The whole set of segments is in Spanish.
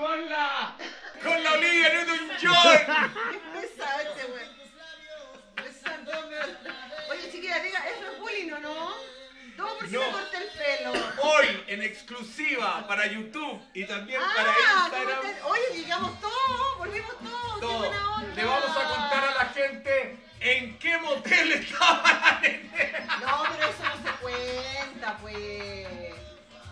con la, con la Olivia Newton-John. Qué pesado este me- Oye, chiquilla, diga, eso es bullying, ¿o no? Todo porque No. me corté el pelo. Hoy en exclusiva para YouTube y también para Ah, Instagram. ¿cómo te- Oye, llegamos todos, volvimos todos. Qué todo. buena onda. Le vamos a contar a la gente en qué motel estaba la nene. No, pero eso no se cuenta, pues.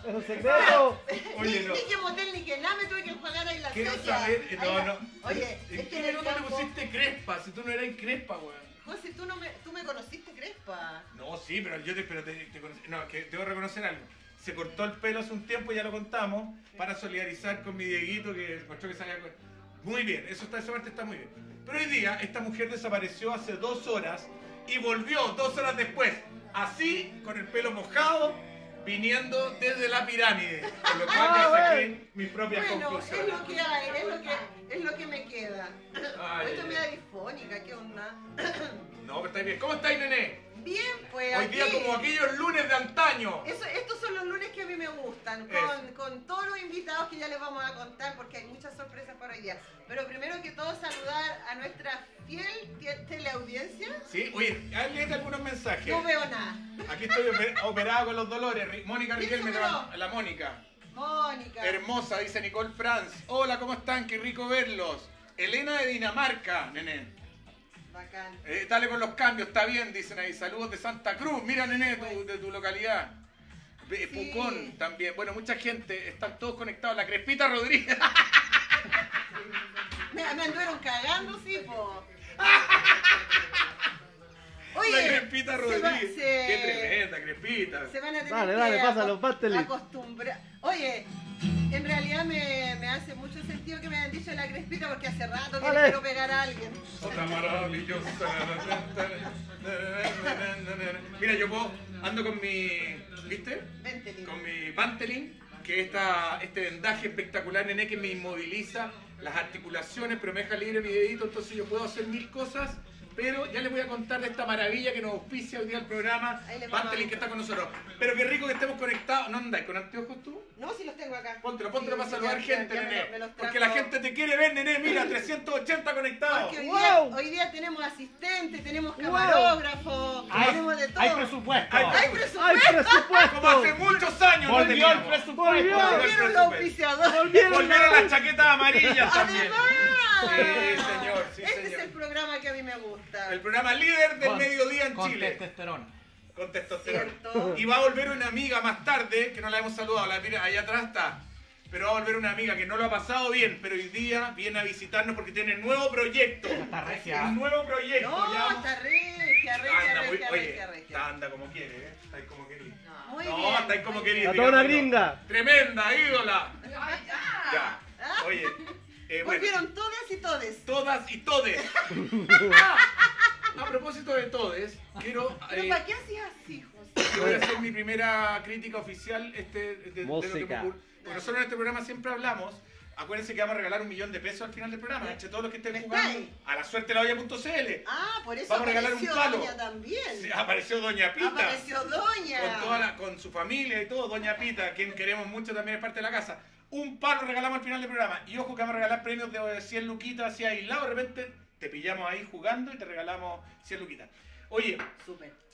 Es un secreto. Oye, no. ni que motel ni que nada, me tuve que enjuagar ahí la Quiero sequía. saber. No, no. Oye, ¿En es que qué minuto te pusiste crespa? Si tú no eras crespa, weón. José, tú, no me, tú me conociste, Crespa. No, sí, pero yo te, pero te, te conocí- No, que debo reconocer algo. Se cortó el pelo hace un tiempo, ya lo contamos, para solidarizar con mi Dieguito que demostró que salía con... Muy bien, eso está, esa parte está muy bien. Pero hoy día, esta mujer desapareció hace dos horas y volvió dos horas después, así, con el pelo mojado, viniendo desde la pirámide. Con lo cual Ah, ya saqué bueno. mis propias Bueno, es lo que hay, es lo que, es lo que me queda. Ay, Esto me da disfónica, ¿qué onda? No, pero estáis bien. ¿Cómo estáis, nene? Bien, pues Hoy aquí... día como aquellos lunes de antaño. Eso- estos son los lunes que a mí me gustan, con, con todos los invitados que ya les vamos a contar, porque hay muchas sorpresas para hoy día. Pero primero que todo, saludar a nuestra fiel te- teleaudiencia. Sí, oye, léete algunos mensajes. No veo nada. Aquí estoy oper- operada con los dolores. Mónica ¿Quién Riquelme, la, la Mónica. Mónica. Hermosa, dice Nicole Franz. Hola, ¿cómo están? Qué rico verlos. Elena de Dinamarca, nene. Bacán. Eh, dale con los cambios, está bien, dicen ahí. Saludos de Santa Cruz. Mira, nene, tu- de tu localidad. Sí. Pucón también. Bueno, mucha gente. Están todos conectados. La Crespita Rodríguez. Me, me anduvieron cagando, sí, po. la Oye, Crespita se va- Rodríguez. se- Qué tremenda, Crespita. se van a tener Dale, que dale, pásalo, pásale. acostumbrar. Oye, en realidad me hace mucho sentido que me hayan dicho la crespita porque hace rato que le quiero pegar a alguien. Otra maravillosa. Mira, yo puedo, ando con mi, ¿viste? Con mi Pantelin, que esta, este vendaje espectacular, nene, que me inmoviliza las articulaciones, pero me deja libre mi dedito, entonces yo puedo hacer mil cosas. Pero ya les voy a contar de esta maravilla que nos auspicia hoy día el programa, Pantelin, que está con nosotros. Pero qué rico que estemos conectados. ¿No andáis con anteojos tú? No, si los tengo acá. Póntelo, póntelo Sí, para sí, saludar ya- gente, ya nene. me Porque la gente te quiere ver, nene. Mira, 380 conectados. Porque hoy, ¡Wow! día, hoy día tenemos asistentes, tenemos camarógrafos, tenemos de todo. Hay presupuesto. Hay Hay ¡Hay presupuesto. Como hace presupuesto! muchos años no Volvió el teníamos. presupuesto. Volvió. Volvió el Volvieron los presupuesto. auspiciadores. Volvieron Volvieron las chaquetas amarillas también. Además. Sí, señor, sí, este señor. es el programa que a mí me gusta. El programa líder del Con- mediodía en Con Chile. testosterona. Con testosterona. ¿Cierto? Y va a volver una amiga más tarde, que no la hemos saludado, la mira, allá atrás está. Pero va a volver una amiga que no lo ha pasado bien, pero hoy día viene a visitarnos porque tiene un nuevo proyecto. Está regia. Un nuevo proyecto. No, ya. está regia, regia, Anda muy, regia, oye, regia, regia. está anda como quiere, ¿eh? Está ahí como quería. Muy no, bien. está ahí como quería. Está toda una gringa. Tremenda, ídola. Ay, ya. Ya. Oye, eh, bueno, Volvieron todas y todes. todas y todes. Ah, a propósito de todes, quiero. ¿Pero eh, para qué hacías así, José? yo voy a hacer mi primera crítica oficial este, de, de lo que ocurre. Porque nosotros en este programa siempre hablamos. Acuérdense que vamos a regalar un millón de pesos al final del programa. Entre todos los que estén ¿Está jugando a la suerte la olla.cl. Ah, por eso Vamos a regalar un apareció palo. Doña también. Sí, apareció Doña Pita. Apareció Doña. Con, toda la- con su familia y todo, Doña Pita, quien queremos mucho también es parte de la casa. Un palo regalamos al final del programa. Y ojo que vamos a regalar premios de 100 luquitas así aislado. De repente te pillamos ahí jugando y te regalamos 100 luquitas. Oye,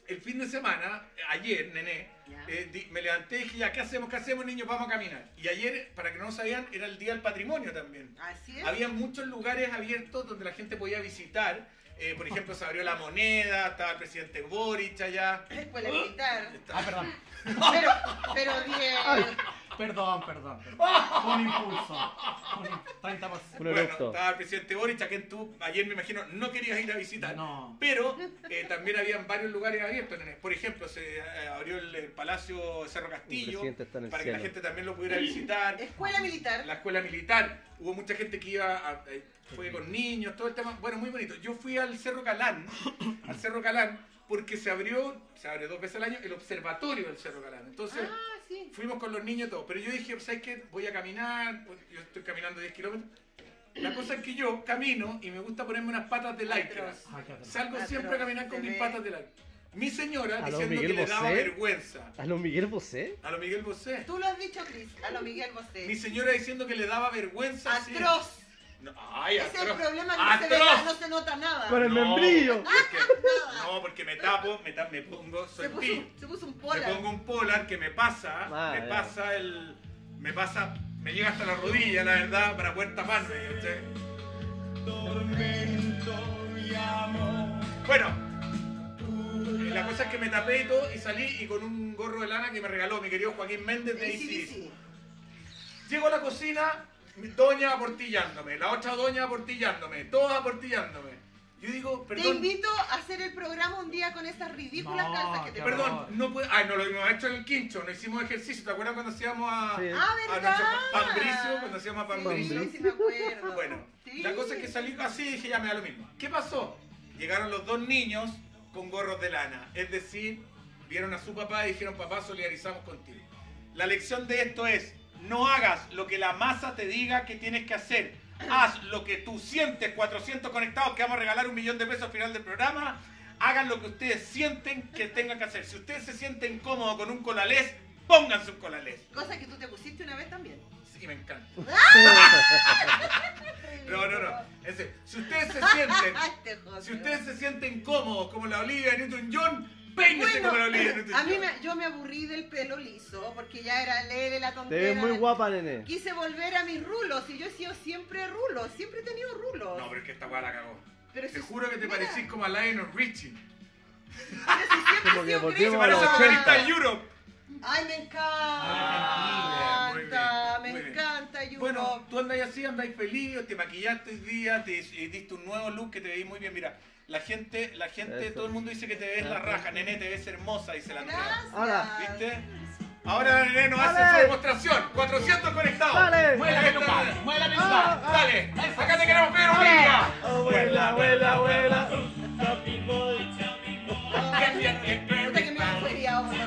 el fin de semana, ayer, nené, eh, di- me levanté y dije, ya, ¿qué hacemos? ¿Qué hacemos, niños? Vamos a caminar. Y ayer, para que no lo sabían, era el Día del Patrimonio también. Así es. Había muchos lugares abiertos donde la gente podía visitar. Eh, por ejemplo, se abrió la moneda, estaba el presidente Boric allá. Escuela militar. Ah, perdón. Pero, pero bien. Perdón, perdón. perdón. Fue un impulso. Fue un 30%. Un Bueno, eructo. estaba el presidente Boric, a quien tú ayer me imagino no querías ir a visitar. No. Pero eh, también habían varios lugares abiertos. Por ejemplo, se eh, abrió el, el Palacio Cerro Castillo para que la gente también lo pudiera visitar. Escuela militar. La escuela militar. Hubo mucha gente que iba, a- eh, fue con niños, todo el tema. Bueno, muy bonito. Yo fui al Cerro Calán, al Cerro Calán, porque se abrió, se abre dos veces al año, el observatorio del Cerro Calán. Entonces, Ah, sí. fuimos con los niños y todo. Pero yo dije, ¿sabes qué? Voy a caminar, pues, yo estoy caminando 10 kilómetros. La cosa es que yo camino y me gusta ponerme unas patas de lycra. Atroz. Ah, atroz. Salgo Atroz, siempre a caminar con mis patas de lycra. Mi señora ¿A lo diciendo que le daba vergüenza. ¿A lo Miguel Bosé? A lo Miguel Bosé. Tú lo has dicho, Cris, a lo Miguel Bosé. Mi señora diciendo que le daba vergüenza. sí. No, ay, Ese es el problema que no se, ve, no se nota nada. Con el No, membrillo. porque- no, porque me tapo, me, tapo, me pongo, soy se, puso, pi. se puso un Me polar. pongo un polar que me pasa, me pasa el. Me pasa, me llega hasta la rodilla, la verdad, para poder taparme. ¿cachai? Bueno, eh, la cosa es que me tapé y todo y salí y con un gorro de lana que me regaló mi querido Joaquín Méndez de Sí, sí, sí. Llego a la cocina, doña aportillándome, la otra doña aportillándome, todas aportillándome. Yo digo, Te perdón, invito a hacer el programa un día con estas ridículas No, calzas que te perdón, no puedo. Ay, no lo hemos hecho en el quincho, no hicimos ejercicio. ¿Te acuerdas cuando hacíamos a, Sí. Ah, a ¿verdad? Pambricio? Cuando hacíamos a Sí, Pambricio. sí, me acuerdo. Bueno, Sí. la cosa es que salí así y dije, ya me da lo mismo. ¿Qué pasó? Llegaron los dos niños con gorros de lana. Es decir, vieron a su papá y dijeron, papá, solidarizamos contigo. La lección de esto es, no hagas lo que la masa te diga que tienes que hacer. Haz lo que tú sientes, 400 conectados, que vamos a regalar un millón de pesos al final del programa. Hagan lo que ustedes sienten que tengan que hacer. Si ustedes se sienten cómodos con un colalés, pónganse un colalés. Cosa que tú te pusiste una vez también. Sí, me encanta. No, no, no. Si ustedes se sienten Este. Si ustedes se sienten cómodos como la Olivia Newton-John, peínese Bueno, como la Olivia Newton-John. a mí me, yo me aburrí del pelo liso porque ya era leer la Te tontera. ves muy guapa, nene. Quise volver a mis rulos y yo he sido siempre rulos, siempre he tenido rulos. No, pero es que esta weá la cagó. Pero Te si- juro que te mira, parecís como a Lionel Richie. pero si siempre que Se parece a 80. Margarita Europe. Ay, me Ah, muy encanta, bien, me encanta, Yuko. Bueno, tú andáis así, andáis feliz, te maquillaste hoy día, te eh, diste un nuevo look que te veis muy bien. Mira, la gente, la gente, Eso. todo el mundo dice que te ves la raja, nene, te ves hermosa, dice la Andrea. Ahora, ¿Viste? Ahora la nene nos hace su demostración. 400 conectados. Dale. Mueve la Esta peluca, nene. mueve la Ah, peluca. ah. Dale, acá te queremos ver, Olivia. Abuela, abuela, abuela.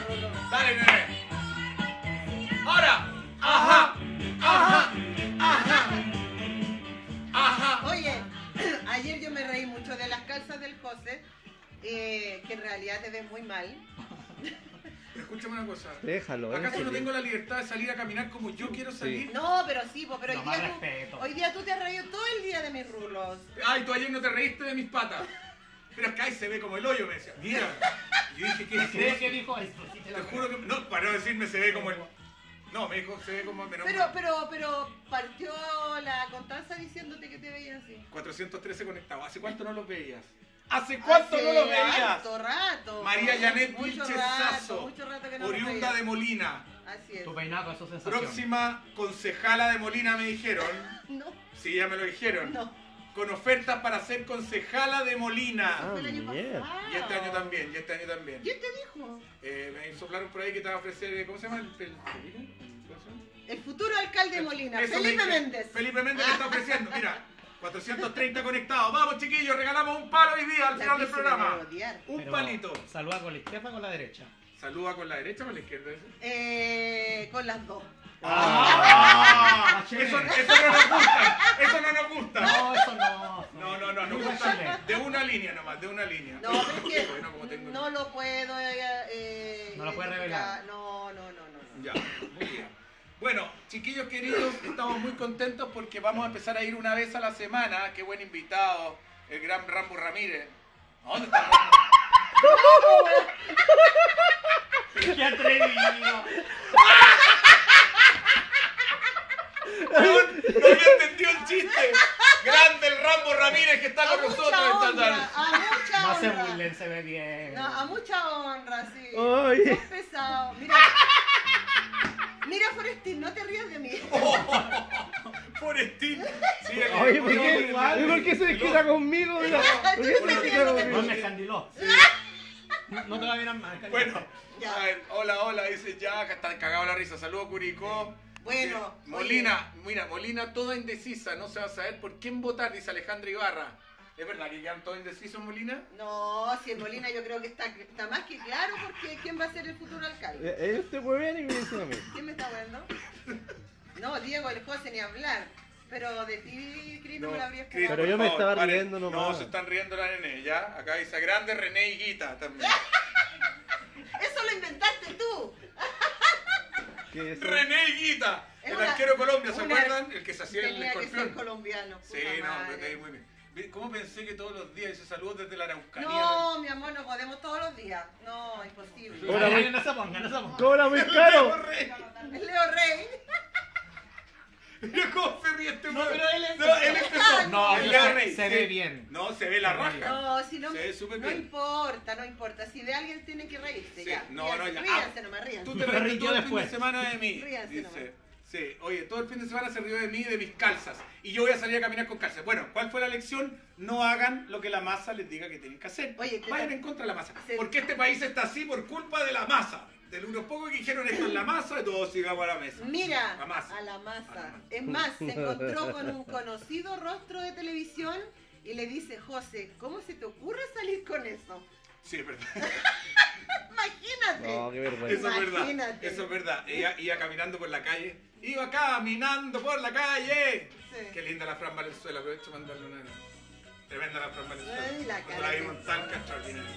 Rulos. Dale, nene. Ahora. Ajá. Ajá. Ajá. Ajá. Del José, eh, que en realidad te ves muy mal. Escúchame una cosa. Déjalo, eh. ¿Acaso no tengo la libertad de salir a caminar como yo quiero salir? No, pero sí, po, pero No, hoy, más día tú, hoy día tú te has reído todo el día de mis rulos. Ay, tú ayer no te reíste de mis patas. Pero es que ahí se ve como el hoyo, me decía. Mira. Yo dije, ¿qué es ¿Crees eso? que dijo esto? Sí, te Te lo juro que. No, para no decirme se ve como el. No, me dijo, se ve como. menos Pero, mal. pero, pero partió la Constanza diciéndote que te veías así. 413 conectados. ¿Hace cuánto no los veías? ¿Hace cuánto no los Hace veías? harto rato. María Janet Mucho Vilches rato, Sasso, mucho rato que no los oriunda veía. de Molina. Así es. Tu peinado, eso sensación. Próxima concejala de Molina, me dijeron. No, Sí, ya me lo dijeron. no. Con ofertas para ser concejala de Molina. Ah, el pasado. Y este año también, y este año también. ¿Quién te dijo? Eh, me soplaron por ahí que te va a ofrecer, ¿cómo se llama? El, el- ¿cómo se llama? El futuro alcalde de Molina, Eso Felipe. Méndez. Felipe Méndez me está ofreciendo, mira. 430 conectados. Vamos, chiquillos, regalamos un palo hoy día al La final del programa. Un Pero palito. Saluda con la izquierda o con la derecha. Saluda con la derecha o con la izquierda. Eh, con las dos. Ah, eso, eso no nos gusta. Eso no nos gusta. No, eso no. No, no, no, nos gusta de una línea nomás, de una línea. No, pero es que Bueno, como tengo- no lo puedo. eh, eh, No lo puede identificar. revelar. No, no, no, no. no. Ya, muy bien. Bueno, chiquillos queridos, estamos muy contentos porque vamos a empezar a ir una vez a la semana. Qué buen invitado, el gran Rambo Ramírez. ¿A dónde está Rambo? ¡Qué atrevido! No, no había entendido el chiste. Grande el Rambo Ramírez que está A con nosotros mucha esta honra, tarde. a mucha No se honra. burlen, se ve bien. No, a mucha honra, sí. Oye. Son pesados. Mira. Mira, Forestín, no te rías de mí. Forestín. Sí, el- Oye, ¿por qué, el- ¿y por qué se desquita conmigo? Mira, ¿por qué se Bueno, desquita No conmigo? me escandiló. No, no te va a ver más. Bueno, Ya. a ver, hola, hola, dice ya, que está cagado la risa. Saludos, Curicó. Bueno. Molina, mira, Molina toda indecisa, no se va a saber por quién votar, dice Alejandra Ibarra. ¿Es verdad que quedan todos indecisos, Molina? No, si en Molina yo creo que está, más que claro porque ¿quién va a ser el futuro alcalde? Eh, eh, este huevón y me dice a mí. ¿Quién me está hueando? No, Diego, el José ni hablar. Pero de ti, Cris, no, me lo habría esperado. Pero yo me estaba riendo nomás. No, se están riendo la nene, ¿ya? Acá dice grande René Higuita también. ¡Eso lo inventaste tú! es eso? René Higuita, Es el una- arquero Colombia, ¿se una- acuerdan? El que se hacía el Tenía que ser escorpión. colombiano. Sí, no, me caí muy bien. ¿Cómo pensé que todos los días hice saludos desde la Araucanía? No, mi amor, no podemos todos los días. No, imposible. Se se. ¡Cobra muy caro! Leo Rey. Mira cómo se ríe este No, pero él es- No, él empezó. No, El yo Leo se- Rey, se sí. ve bien. No, se ve la raja. No, si no, Se ve súper no bien. importa, no importa. Si de alguien tiene que reírse, Sí, ya. no, no, Ríanse, ya. Ríanse Ah, nomás, ríanse. Tú te río todo el fin de semana de mí. Ríanse Dice. nomás. Sí, oye, todo el fin de semana se rió de mí y de mis calzas. Y yo voy a salir a caminar con calzas. Bueno, ¿cuál fue la lección? No hagan lo que la masa les diga que tienen que hacer. Oye, Vayan en contra de la masa. Se- Porque este país está así por culpa de la masa. De unos pocos que dijeron esto es la masa y todos sigamos a la mesa. Mira, La masa. a la masa. A la masa. Es más, se encontró con un conocido rostro de televisión y le dice, José, ¿cómo se te ocurre salir con eso? Sí, es verdad. Imagínate. No, qué vergüenza. Eso es verdad. Imagínate. Eso es verdad. Iba, iba caminando por la calle. Iba caminando por la calle. Sí. Qué linda la Fran Valenzuela. Aprovecho para mandarle una. Tremenda la Fran Valenzuela. Ay, la Cuando cara la que- vimos tan extraordinaria.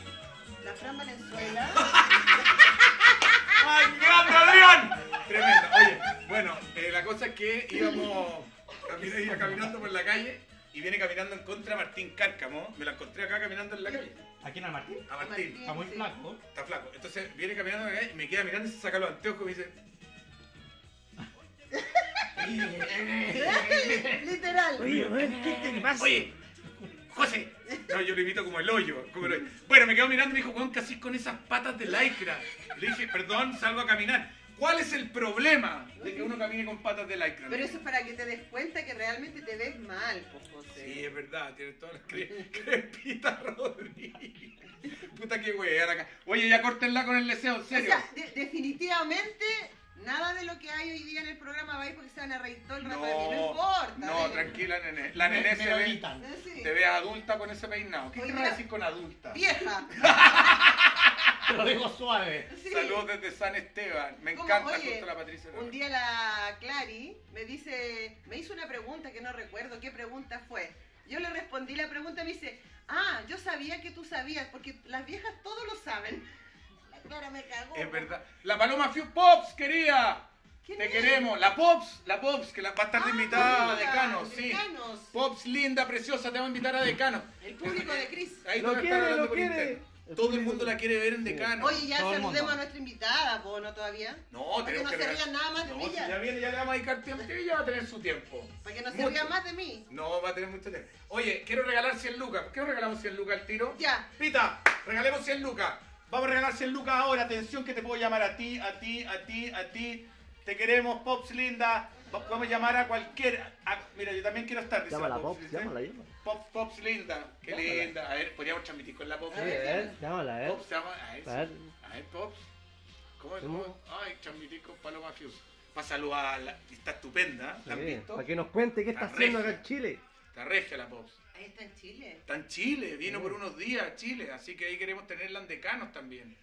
La Fran Valenzuela. ¡Ay, grande Adrián! Tremendo. Oye, bueno, eh, la cosa es que íbamos camina- iba caminando por la calle y viene caminando en contra Martín Cárcamo. Me la encontré acá caminando en la calle. ¿A quién al Martín? A Martín. Martín. Está muy Sí. flaco. Está flaco. Entonces viene caminando en la calle y me queda mirando y se saca los anteojos y me dice. Literal. Oye, weón, ¿qué te pasa? Oye, José. No, yo lo invito como el hoyo. Como el hoyo. Bueno, me quedo mirando y me dijo, weón, ¿qué haces con esas patas de lycra? Le dije, perdón, salgo a caminar. ¿Cuál es el problema de que uno camine con patas de lycra? Pero eso es para que te des cuenta que realmente te ves mal, pues, José. Sí, es verdad, tienes toda la cre crepita Rodríguez. Puta que weón acá. Oye, ya córtenla con el deseo, en O serio. sea, de- definitivamente nada de lo que hay hoy día en el programa va a ir porque se van a reír todo el rato de mí. No importa. no, dale. tranquila, nene. La nene me se ve. Eh, sí. te ve adulta con ese peinado. ¿Qué querrás decir con adulta? Vieja. Te lo digo suave. Sí. Saludos desde San Esteban. Me ¿Cómo? encanta Oye, justo la Patricia. Un día la Clary me dice, me hizo una pregunta que no recuerdo qué pregunta fue. Yo le respondí la pregunta y me dice, ah, yo sabía que tú sabías, porque las viejas todo lo saben. Clara me cagó. Es verdad. La Paloma Fiu Pops, querida. ¿Quién Te es? queremos. La Pops, la Pops, que la, va a estar de Ah, invitada a Decanos, sí. Decanos. Pops, linda, preciosa, te va a invitar a Decanos. El público de Chris. Ahí Lo quiere, lo quiere. Todo el mundo la quiere ver en Decano. Oye, ya Todo saludemos a nuestra invitada, ¿po no todavía? no, Para que no tenemos se que regalar- rían nada más de No, mí si ya. ya viene, ya le vamos a dedicar tiempo. Ella va a tener su tiempo. Para que no se Mucho. rían más de mí. No, va a tener mucho tiempo. Oye, quiero regalar 100 lucas. ¿Por qué no regalamos 100 lucas al tiro? Ya. Pita, regalemos 100 lucas. Vamos a regalar 100 lucas ahora. Atención que te puedo llamar a ti, a ti, a ti, a ti. Te queremos, Pops linda. Podemos llamar a cualquiera. A- mira, yo también quiero estar. Llámala, la Pop, ¿viste? llámala, llámala. Pops, Pops linda. Qué Llámala. linda. A ver, podríamos transmitir con la Pops. Sí, a ver, llámala, a ver. Pops, llama. A ver, A ver. a ver, Pops. ¿Cómo es? Ay, transmitir con Paloma Fius. Para saludarla. Está estupenda. ¿La han Sí, visto? Para que nos cuente qué está haciendo acá en Chile. Está regia la Pops. Ahí está en Chile. Está en Chile, vino Sí. por unos días a Chile, así que ahí queremos tenerla en decanos también.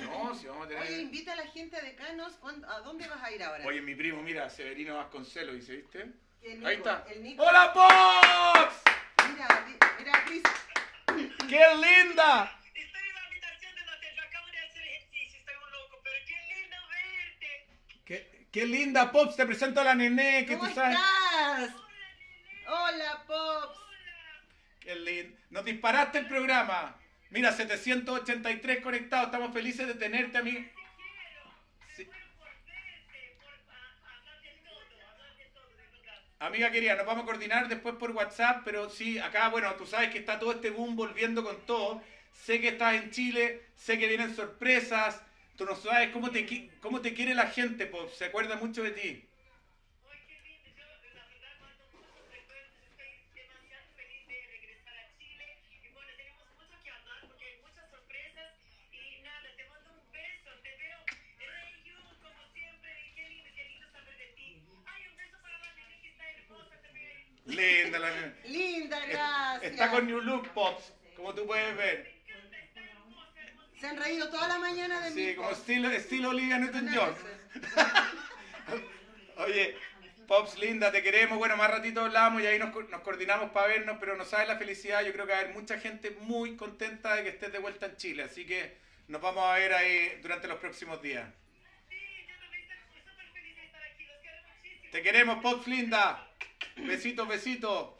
No, si vamos a tener. Oye, invita a la gente a Decanos. ¿cuándo- ¿A dónde vas a ir ahora? Oye, mi primo, mira, Severino Vasconcelos, dice, ¿viste? Nico, Ahí está. Nico. ¡Hola, Pops! Mira, mira, Chris. ¡Qué linda! Estoy en la habitación del hotel, yo acabo de hacer ejercicio, estoy un loco, pero qué lindo verte. ¡Qué, qué linda, Pops! Te presento a la nené, que ¿Cómo tú sabes. estás? Hola, Pops. ¡Qué lindo! Nos disparaste el programa. Mira, 783 conectados, estamos felices de tenerte, amigo. Sí. Amiga querida, nos vamos a coordinar después por WhatsApp, pero sí, acá, bueno, tú sabes que está todo este boom volviendo con todo. Sé que estás en Chile, sé que vienen sorpresas. Tú no sabes cómo te, cómo te quiere la gente, Pop. Se acuerda mucho de ti. Ay, qué lindo, yo la verdad mando muchos recuerdos, estoy demasiado feliz de regresar a Chile. Y bueno, tenemos mucho que hablar porque hay muchas sorpresas. Y nada, te mando un beso, te veo reír como siempre. Y qué lindo, qué lindo saber de ti. Ay, un beso para la nene que está hermosa también. Linda la nena. Linda, gracias. Está con New Look, Pops, como tú puedes ver. Se han reído toda la mañana de mí. Sí, como Pops. estilo, estilo Olivia Newton-John. Oye, Pops, linda, te queremos. Bueno, más ratito hablamos y ahí nos, nos coordinamos para vernos, pero no sabes la felicidad. Yo creo que va a haber mucha gente muy contenta de que estés de vuelta en Chile. Así que nos vamos a ver ahí durante los próximos días. Sí, yo también estoy súper feliz Te queremos, Pops linda. Besitos, besitos.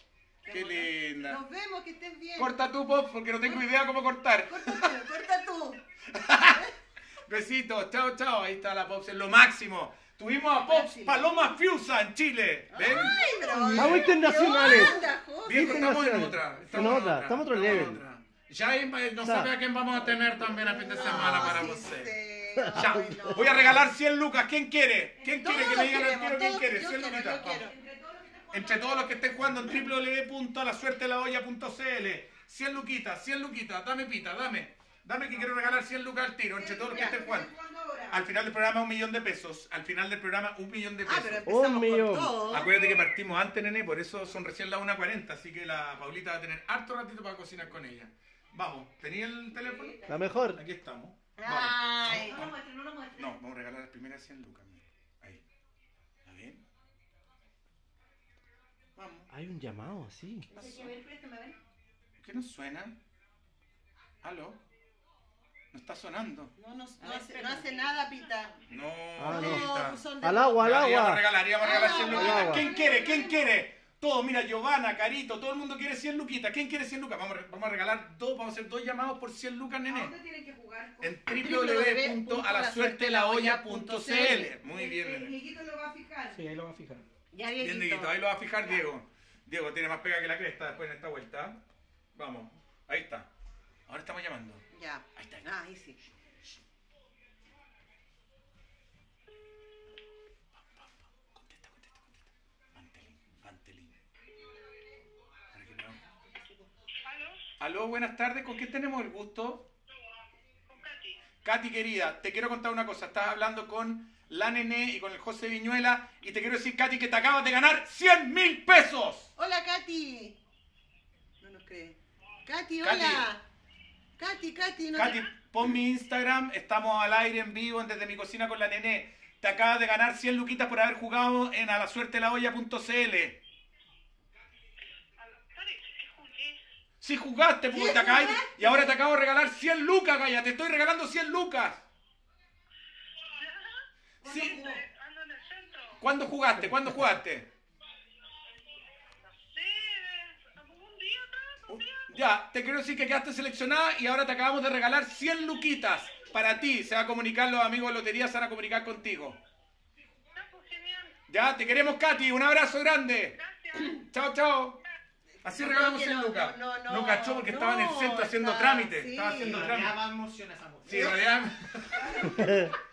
Qué linda. Nos vemos, que estés bien. Corta tú, Pops, porque no tengo idea cómo cortar. Corta tú, corta tú. Besitos, chao, chao. Ahí está la Pops, es lo máximo. Tuvimos a Pops Paloma Fiusa en Chile. ¿Ven? Ay, pero Estamos internacionales. ¿qué onda? Bien, pero estamos en otra. En otra, estamos en otro level. otra. Ya no sabe a quién vamos a tener también el fin de semana para sí. Ya, Ay, no. voy a regalar 100 lucas. ¿Quién quiere? ¿Quién Todos quiere que le digan al tiro quién quiere? yo 100 quiero, luquitas. yo vamos. quiero. Entre todos los que estén jugando en www.lasuertelaolla.cl 100 luquitas, 100 luquitas, dame pita, dame. Dame que quiero regalar 100 lucas al tiro, entre todos los que estén jugando. Al final del programa un millón de pesos. Al final del programa un millón de Ah, pesos. pero empezamos Un millón. con todo. Acuérdate que partimos antes, nene, por eso son recién las 1.40, así que la Paulita va a tener harto ratito para cocinar con ella. Vamos, ¿tenía el teléfono? La mejor. Aquí estamos. Vamos. Ay, No lo muestres, no lo muestres. No, vamos a regalar las primeras 100 lucas. mira. Ahí. ¿Está bien? Vamos. Hay un llamado, sí. ¿Qué nos suena? ¿Aló? No está sonando. No, no, no, hace, no hace nada, Pita. No, Ah, no. No, son de- Al agua, al agua. regalar, íbamos a regalar 100 Al luquitas. agua. ¿Quién quiere? ¿Quién quiere? Todo, mira, Giovanna, Carito, todo el mundo quiere 100 luquitas. ¿Quién quiere 100 lucas? Vamos vamos a regalar dos, vamos a hacer dos llamados por 100 lucas, nene. tienen que jugar? En www.alasuertelaolla.cl Muy bien, nene. Dieguito lo va a fijar. Sí, ahí lo va a fijar. Ya, Bien, Dieguito. Ahí lo va a fijar Diego. Diego tiene más pega que la cresta después en esta vuelta. Vamos, ahí está. Ahora estamos llamando. Ya. Ahí está. Ah, ahí sí. Contesta, contesta, contesta. Antelín, Antelín. Para que no- ¿Aló? Aló, buenas tardes. ¿Con quién tenemos el gusto? Con Katy. Katy, querida, te quiero contar una cosa. Estás hablando con la Nene y con el José Viñuela. Y te quiero decir, Katy, que te acabas de ganar 100 mil pesos. Hola, Katy. No nos cree. Katy, Katy. hola. Katy, Katy, no Katy, pon mi Instagram. Estamos al aire en vivo desde mi cocina con la Nene. Te acabas de ganar 100 luquitas por haber jugado en alasuertelaolla.cl. Parece que jugué. Si jugaste, porque ¿Qué te acabas? Y ahora te acabo de regalar 100 lucas, Gaya. Te estoy regalando 100 lucas. Sí. Eh, Ando en el centro. ¿Cuándo jugaste? ¿Cuándo jugaste? No sé, un día atrás, un día. Ya, te quiero decir que quedaste seleccionada y ahora te acabamos de regalar 100 luquitas para ti. Se va a comunicar los amigos de lotería, se van a comunicar contigo. Ya, pues genial. Ya, te queremos, Katy. Un abrazo grande. Gracias. Chao, chao. Así No, regalamos que 100 no, lucas. no, no, no. cachó porque estaba en el centro haciendo está- trámite. sí. Estaba haciendo trámite. emociona esa mujer. Sí, en realidad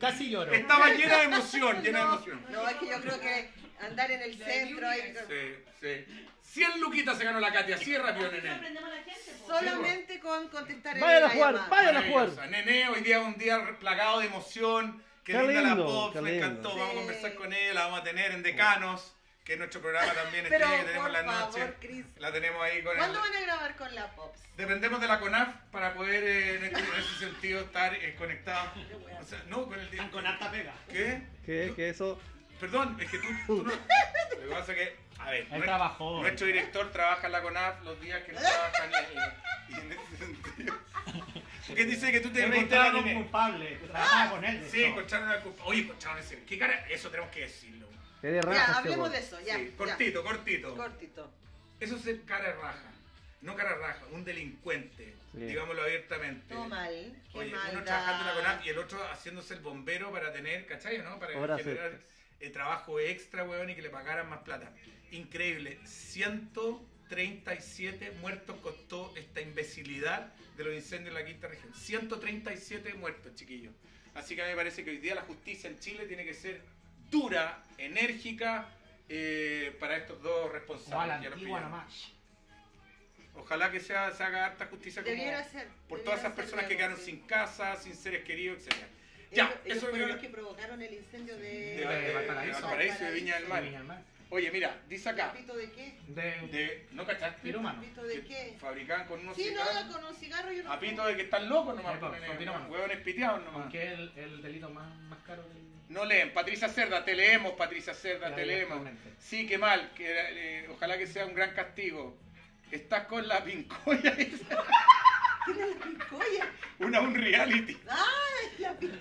Casi lloro. estaba llena de emoción, llena de No, emoción. No, es que yo creo que andar en el centro ahí, Sí, sí. 100 luquitas se ganó la Katy, así rápido, nene. La solamente con contestar el Vayan a la jugar, vayan a jugar. Nene, hoy día es un día plagado de emoción. Qué, Qué linda la lindo, pop, qué me encantó. Vamos a conversar con ella, la vamos a tener en Decanos, que es nuestro programa también Pero, estrella que tenemos en la noche. La tenemos ahí con ¿Cuándo el... van a grabar con la Pops? Dependemos de la CONAF para poder eh, en, este- en ese sentido estar eh, conectados. O sea, no, con el... Están con harta pega. ¿Qué? ¿Qué? ¿Qué eso? Perdón, es que tú, tú no... Lo que pasa es que, a ver, Él nuestro- trabajó. nuestro director trabaja en la CONAF los días que no trabajan y, y en ese sentido... Porque dice que tú te Te metes la encontraron nene. culpable. que Trabajaba con él. Sí, encontraron una culpa. Oye, encontraron ese. ¿Qué cara? Eso tenemos que decirlo. Qué de raja Ya, este hablemos de eso, ya. Sí, ya. cortito, cortito. Cortito. Eso es ser cara de raja. No cara de raja, un delincuente. Sí. Digámoslo abiertamente. Todo mal. Qué Oye, maldad. uno trabajando en la CONAF y el otro haciéndose el bombero para tener, ¿cachai? ¿no? Para Horas generar eh, trabajo extra, weón, y que le pagaran más plata. Increíble. 137 muertos costó esta imbecilidad de los incendios en la quinta región. 137 muertos, chiquillos. Así que a mí me parece que hoy día la justicia en Chile tiene que ser dura, enérgica, eh, para estos dos a responsables. los nomás. Ojalá que sea, se haga harta justicia como ser. por todas esas personas que quedaron sí. sin casa, sin seres queridos, etc. Ellos- Ya, ellos eso fueron los que provocaron el incendio de, de, de de- de Valparaíso. Valparaíso y de Viña del De Mar. Viña del Mar. Oye, mira, dice acá, ¿Papito de qué? De, de, ¿no cachaste? Pirumano. ¿Papito de Que qué? Fabricaban con unos Sí, cigarros. no, con un cigarro y unos... Apito de que están locos nomás, Sí, pues, pirumano. huevones piteados nomás. Aunque es el, el delito más, más caro del. No leen, Patricia Cerda, te leemos, Patricia Cerda, te leemos. Sí, qué mal, que, eh, ojalá que sea un gran castigo. Estás con la pincoya, esa. ¿Tiene la picoya? una un reality. ¡Ay, la picoya!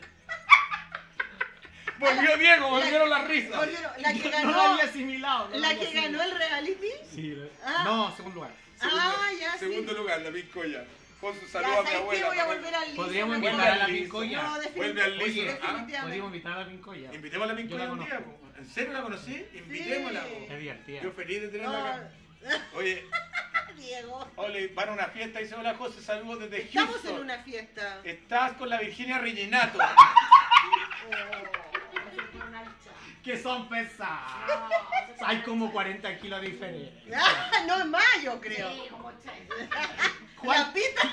Volvió Diego, volvieron las risas. Volvieron- la que No ganó, lo había asimilado. no la había que ganó el reality. Sí. Ah. No, segundo lugar. Ah, ya sí. Segundo lugar, la Pincoya. Con su Ya, saludo a mi abuela. Voy a volver al liso. Podríamos invitar a la. Pincoya. No, Vuelve al liso. Ah. Podríamos invitar a la Pincoya. Invitemos a la Pincoya un día. ¿En serio la conocí? Invitémosla. Sí. Es divertida. Yo feliz de tenerla acá. Oye, Diego. ole, van a una fiesta y dice hola José, saludos desde Estamos Houston. en una fiesta. Estás con la Virginia Reginato. Que son pesadas. Hay como 40 kilos de diferencia. Ah, no, en mayo, creo. La pita.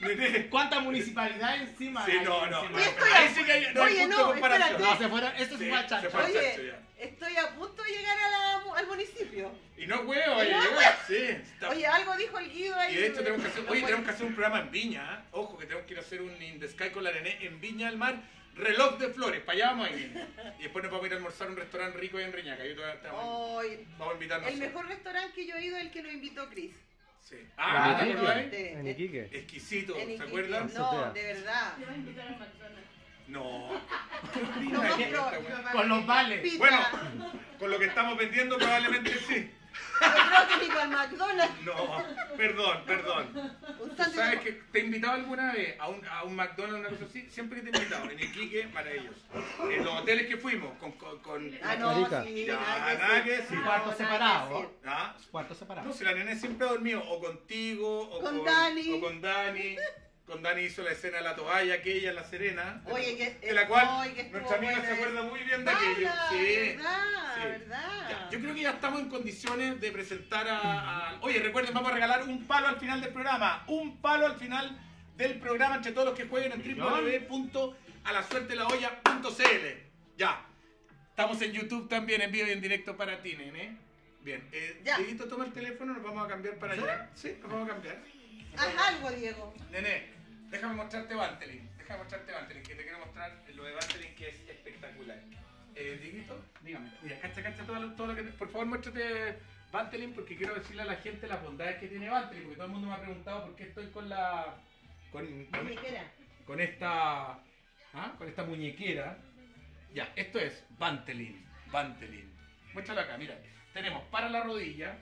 Nene. ¿Cuánta municipalidad encima? Sí, no, no. encima? Estoy Ahí a- sí que hay, no hay Oye, punto no, de comparación. espérate. No, se fueron, esto Sí, fue al chancho Oye, estoy a punto de llegar a la- al municipio. Y no huevo, oye, No, llegó, sí. está- Oye, algo dijo el Guido ahí. Y de hecho tenemos que hacer, oye, tenemos que hacer un programa en Viña, ¿eh? ojo que tenemos que ir a hacer un In the Sky con la nené en Viña del Mar, reloj de flores, para allá vamos a ir. Y después nos vamos a ir a almorzar a un restaurante rico ahí en Reñaca. Yo todavía estamos- Ay, vamos a invitarnos. el mejor restaurante que yo he ido es el que nos invitó Chris. Sí. Ah, Ah, ¿no lo En de- Iquique. Exquisito, en ¿se Iquique. acuerdan? No, de verdad. No. Con los vales. pizza. Bueno, con lo que estamos vendiendo probablemente sí. Yo creo que ni con McDonald's. No, perdón, perdón. Un ¿Tú sándwich. ¿Sabes que te he invitado alguna vez a un, a un McDonald's una cosa así? Siempre que te he invitado, en Iquique, maravilloso. En los hoteles que fuimos, con... con, con- Ah, no, sí, Ya, nada que decir. No, Cuarto separado. ¿Ah? Cuarto No, separado. si la nena siempre ha dormido o contigo o Con con, Dani. O con Dani. Con Dani hizo la escena de la toalla aquella en La Serena. Oye, que- de la cual que nuestra amiga buena se acuerda muy bien de aquello. Sí. verdad, sí. verdad. Ya, yo creo que ya estamos en condiciones de presentar a, a- Oye, recuerden, vamos a regalar un palo al final del programa. Un palo al final del programa entre todos los que jueguen en www.alasuertelaolla.cl. Ya. Estamos en YouTube también, en vivo y en directo para ti, nene. Bien. Eh, Ya. Dieguito, toma el teléfono, nos vamos a cambiar para allá. Sí, nos vamos a cambiar. Haz algo, Diego. Nene, déjame mostrarte Bantelin. Déjame mostrarte Bantelin, que te quiero mostrar lo de Bantelin que es espectacular. Eh, Dieguito, Dígame. Mira, cacha, cacha todo lo, todo lo que... Por favor, muéstrate Bantelin porque quiero decirle a la gente las bondades que tiene Bantelin, porque todo el mundo me ha preguntado por qué estoy con la... con, con, Muñequera. con esta... ¿ah? con esta muñequera. Ya, esto es Bantelin, Bantelin. Muéstralo acá, mira. Tenemos para la rodilla,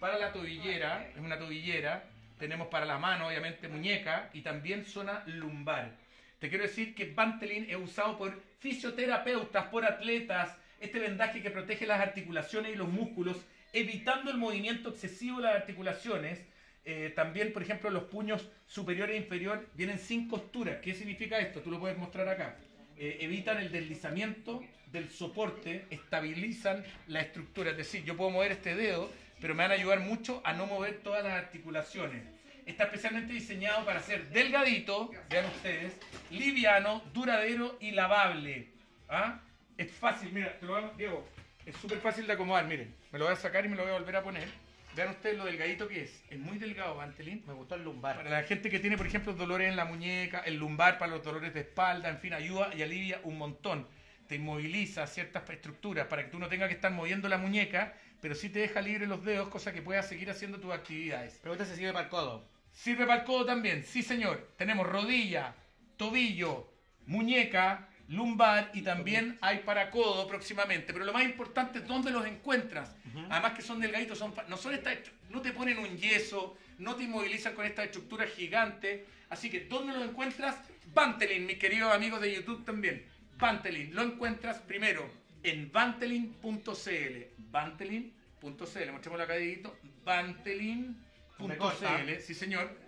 para la tobillera, es una tobillera, tenemos para la mano, obviamente, muñeca y también zona lumbar. Te quiero decir que Bantelin es usado por fisioterapeutas, por atletas, este vendaje que protege las articulaciones y los músculos, evitando el movimiento excesivo de las articulaciones. Eh, también, por ejemplo, los puños superior e inferior vienen sin costura. ¿Qué significa esto? Tú lo puedes mostrar acá. Eh, evitan el deslizamiento del soporte, estabilizan la estructura. Es decir, yo puedo mover este dedo, pero me van a ayudar mucho a no mover todas las articulaciones. Está especialmente diseñado para ser delgadito, vean ustedes, liviano, duradero y lavable. ¿Ah? Es fácil, mira, te lo Diego, es súper fácil de acomodar, miren. Me lo voy a sacar y me lo voy a volver a poner. Vean ustedes lo delgadito que es. Es muy delgado, Bantelín. Me gustó el lumbar. Para la gente que tiene, por ejemplo, dolores en la muñeca, el lumbar para los dolores de espalda, en fin, ayuda y alivia un montón. Te inmoviliza ciertas estructuras para que tú no tengas que estar moviendo la muñeca, pero sí te deja libre los dedos, cosa que puedas seguir haciendo tus actividades. Pregunta si sirve para el codo. Sirve para el codo también, sí señor. Tenemos rodilla, tobillo, muñeca, lumbar y también hay para codo próximamente. Pero lo más importante es dónde los encuentras. Además que son delgaditos, son, no, son estas no te ponen un yeso, no te inmovilizan con esta estructura gigante. Así que ¿dónde los encuentras? Bantelin, mis queridos amigos de YouTube también. Bantelin, lo encuentras primero en bantelin.cl. Bantelin.cl, mostrémoslo acá, Dieguito. Me consta. Bantelin.cl, sí señor.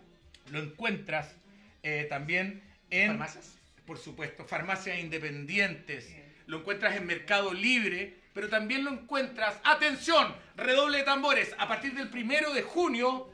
Lo encuentras eh, también en ¿Farmacias? por supuesto, farmacias independientes. Lo encuentras en Mercado Libre, pero también lo encuentras, atención, redoble de tambores, a partir del primero de junio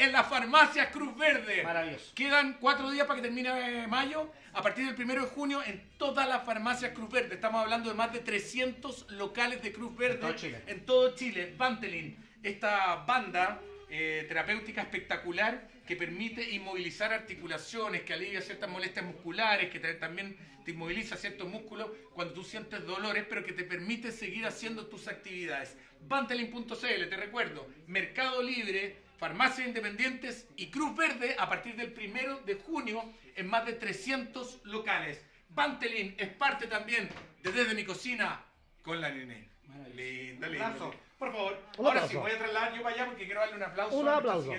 en las farmacias Cruz Verde. Maravilloso. Quedan cuatro días para que termine eh, mayo. A partir del primero de junio en todas las farmacias Cruz Verde. Estamos hablando de más de 300 locales de Cruz Verde todo Chile. en todo Chile. Bantelin, esta banda eh, terapéutica espectacular que permite inmovilizar articulaciones, que alivia ciertas molestias musculares, que te- también te inmoviliza ciertos músculos cuando tú sientes dolores, pero que te permite seguir haciendo tus actividades. Bantelin.cl, te recuerdo, Mercado Libre, farmacias independientes y Cruz Verde a partir del primero de junio en más de 300 locales. Bantelin es parte también de Desde mi cocina con la nene. Linda, linda. Por favor, Un ahora aplauso. sí, voy a trasladar yo para allá porque quiero darle un aplauso. Un aplauso.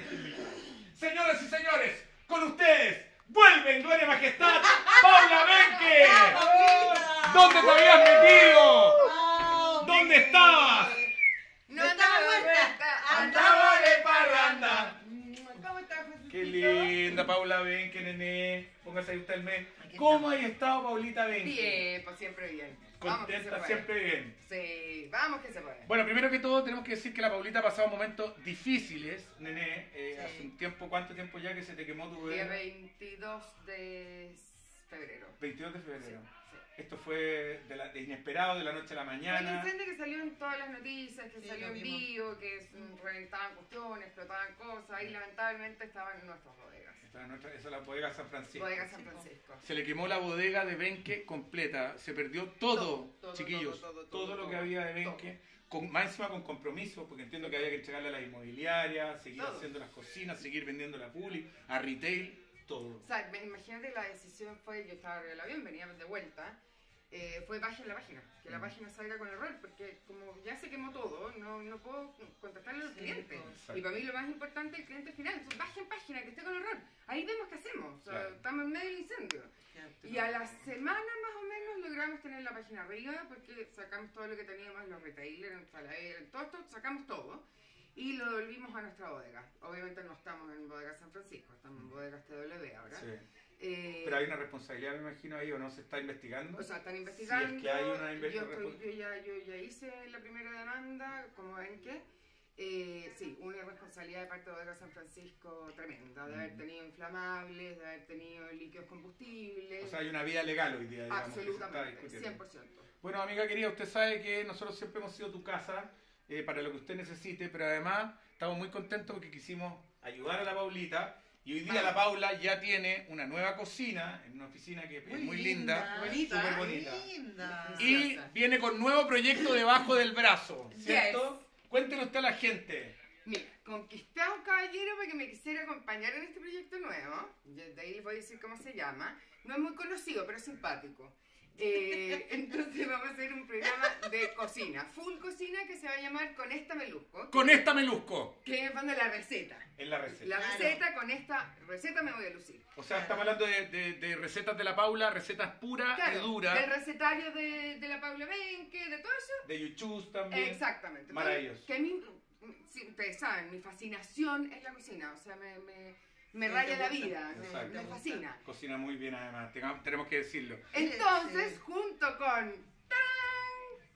Señoras y señores, con ustedes, vuelve en gloria y majestad, Paula Benque. ¿Dónde te habías metido? ¿Dónde estabas? Andaba de parranda. ¿Cómo estás? Qué linda, Paula Benque, nene. Póngase ahí usted el mes. ¿Cómo ha estado, Paulita Benque? Bien, pues siempre bien. Contenta, siempre bien. Sí, vamos que se puede. Bueno, primero que todo tenemos que decir que la Paulita ha pasado momentos difíciles, nene. Eh, Sí. Hace un tiempo, ¿cuánto tiempo ya que se te quemó tu bebé? 22 de febrero. 22 de febrero. sí. Esto fue de, la- de inesperado, de la noche a la mañana. incendio que salió en todas las noticias, que Sí, salió en vivo, que mm, reventaban cuestiones, explotaban cosas y lamentablemente estaban en nuestras bodegas. Nuestra- esa es la bodega San Francisco. Bodega San Francisco. Se le quemó la bodega de Benque completa. Se perdió todo, Todo, todo, chiquillos. todo, Todo, todo, todo, lo que había de Benque. Con, más encima con compromiso, porque entiendo que había que entregarle a la inmobiliaria, seguir Todo. haciendo las cocinas, seguir vendiendo la publi, a retail, todo. O sea, imagínate la decisión fue, yo estaba en el avión, venía de vuelta, eh, fue bajen la página, que la Mm. página salga con error, porque como ya se quemó todo, no, no puedo contactarle a los Sí, clientes. Exacto. Y para mí lo más importante es el cliente final. Entonces, bajen página, que esté con error. Ahí vemos qué hacemos. O sea, Claro. estamos en medio del incendio. Y a la semana más o menos logramos tener la página arriba porque sacamos todo lo que teníamos, los retailers, en todo esto, sacamos todo y lo volvimos a nuestra bodega. Obviamente no estamos en bodega San Francisco, estamos en bodega TW ahora. Sí. Eh, Pero hay una responsabilidad, me imagino, ahí, o no se está investigando. o sea, están investigando. Si es que hay una yo, yo ya, yo ya hice la primera demanda, como ven que. Eh, sí, una responsabilidad de parte de Bodega San Francisco tremenda, de haber tenido inflamables, de haber tenido líquidos combustibles. o sea, hay una vía legal hoy día, digamos, absolutamente, discutiendo. 100%. Bueno, amiga querida, usted sabe que nosotros siempre hemos sido tu casa eh, para lo que usted necesite, pero además estamos muy contentos porque quisimos ayudar a la Paulita y hoy día la Paula ya tiene una nueva cocina en una oficina que es muy, linda, bonita, súper bonita. linda. y viene con nuevo proyecto debajo del brazo, ¿cierto? Yes. Cuéntele usted a la gente. Mira, conquisté a un caballero para que me quisiera acompañar en este proyecto nuevo. De ahí les voy a decir cómo se llama. No es muy conocido, pero es simpático. Eh, entonces vamos a hacer un programa de cocina, full cocina, que se va a llamar Con esta melusco. Con esta melusco Que es donde la receta. en la receta. La Claro. receta, con esta receta me voy a lucir. O sea, estamos hablando de, de- de recetas de la Paula, recetas puras y Claro, duras, del recetario de, de la Paula Benque, de todo eso. de yuchus también. Exactamente. Maravilloso. Que a mí, sí, ustedes saben, mi fascinación es la cocina. O sea, me, me, me Sí, raya la vida, me- fascina. Cocina muy bien además, tengamos- tenemos que decirlo. Entonces, Sí. junto con...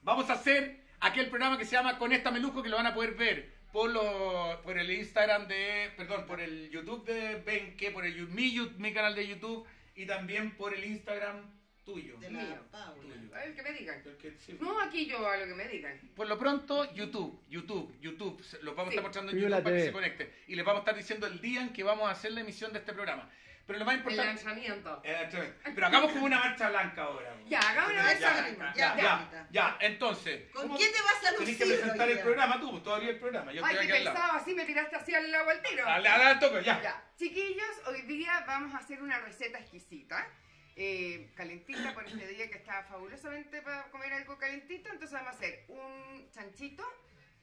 Vamos a hacer aquel programa que se llama Con esta Melujo que lo van a poder ver por, lo- por el Instagram de, perdón, por el YouTube de Benke, por el, mi, mi canal de YouTube y también por el Instagram tuyo. De la Mío. Tuyo. A ver, que me digan. Porque, sí, No, aquí yo a lo que me digan. Por lo pronto, YouTube, YouTube, YouTube. Los vamos a Sí. estar mostrando en YouTube para que se conecte. Y les vamos a estar diciendo el día en que vamos a hacer la emisión de este programa. Pero lo más El importante... lanzamiento. Eh. Pero hagamos como una marcha blanca ahora. Ya, hagamos una marcha ya, blanca. Ya, Ya, ya. Entonces, ¿Con ¿cómo- quién te vas a lucir? Tenés que presentar el programa tú, todavía el programa. Yo Ay, al lado. pesado, así me tiraste así al agua al tiro. Dale, dale, al toque, ya. Ya, chiquillos, hoy día vamos a hacer una receta exquisita, eh, calentita por este día que está fabulosamente para comer algo calentito. Entonces vamos a hacer un chanchito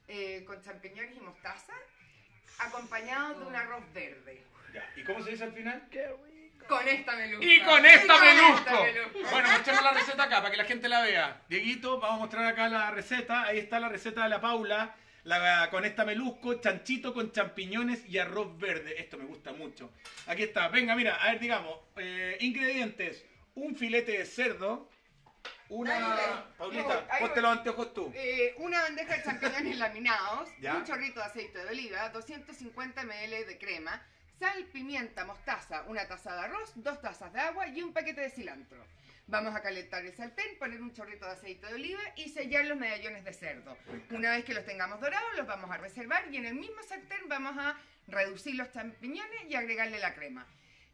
eh, con champiñones y mostaza, acompañado de un arroz verde. Ya. ¿Y cómo se dice al final? Con esta melusco. Y con esta melusco. melusco. Bueno, mostremos la receta acá para que la gente la vea. Dieguito, vamos a mostrar acá la receta. Ahí está la receta de la Paula. La, con esta melusco, chanchito con champiñones y arroz verde. Esto me gusta mucho. Aquí está. Venga, mira, a ver, digamos. eh, ingredientes. Un filete de cerdo. Una... Dale. Paulita, Ahí voy. ponte los anteojos tú. Eh, una bandeja de champiñones laminados, Ya. un chorrito de aceite de oliva, 250 ml de crema, sal, pimienta, mostaza, una taza de arroz, dos tazas de agua y un paquete de cilantro. Vamos a calentar el sartén, poner un chorrito de aceite de oliva y sellar los medallones de cerdo. Una vez que los tengamos dorados, los vamos a reservar y en el mismo sartén vamos a reducir los champiñones y agregarle la crema.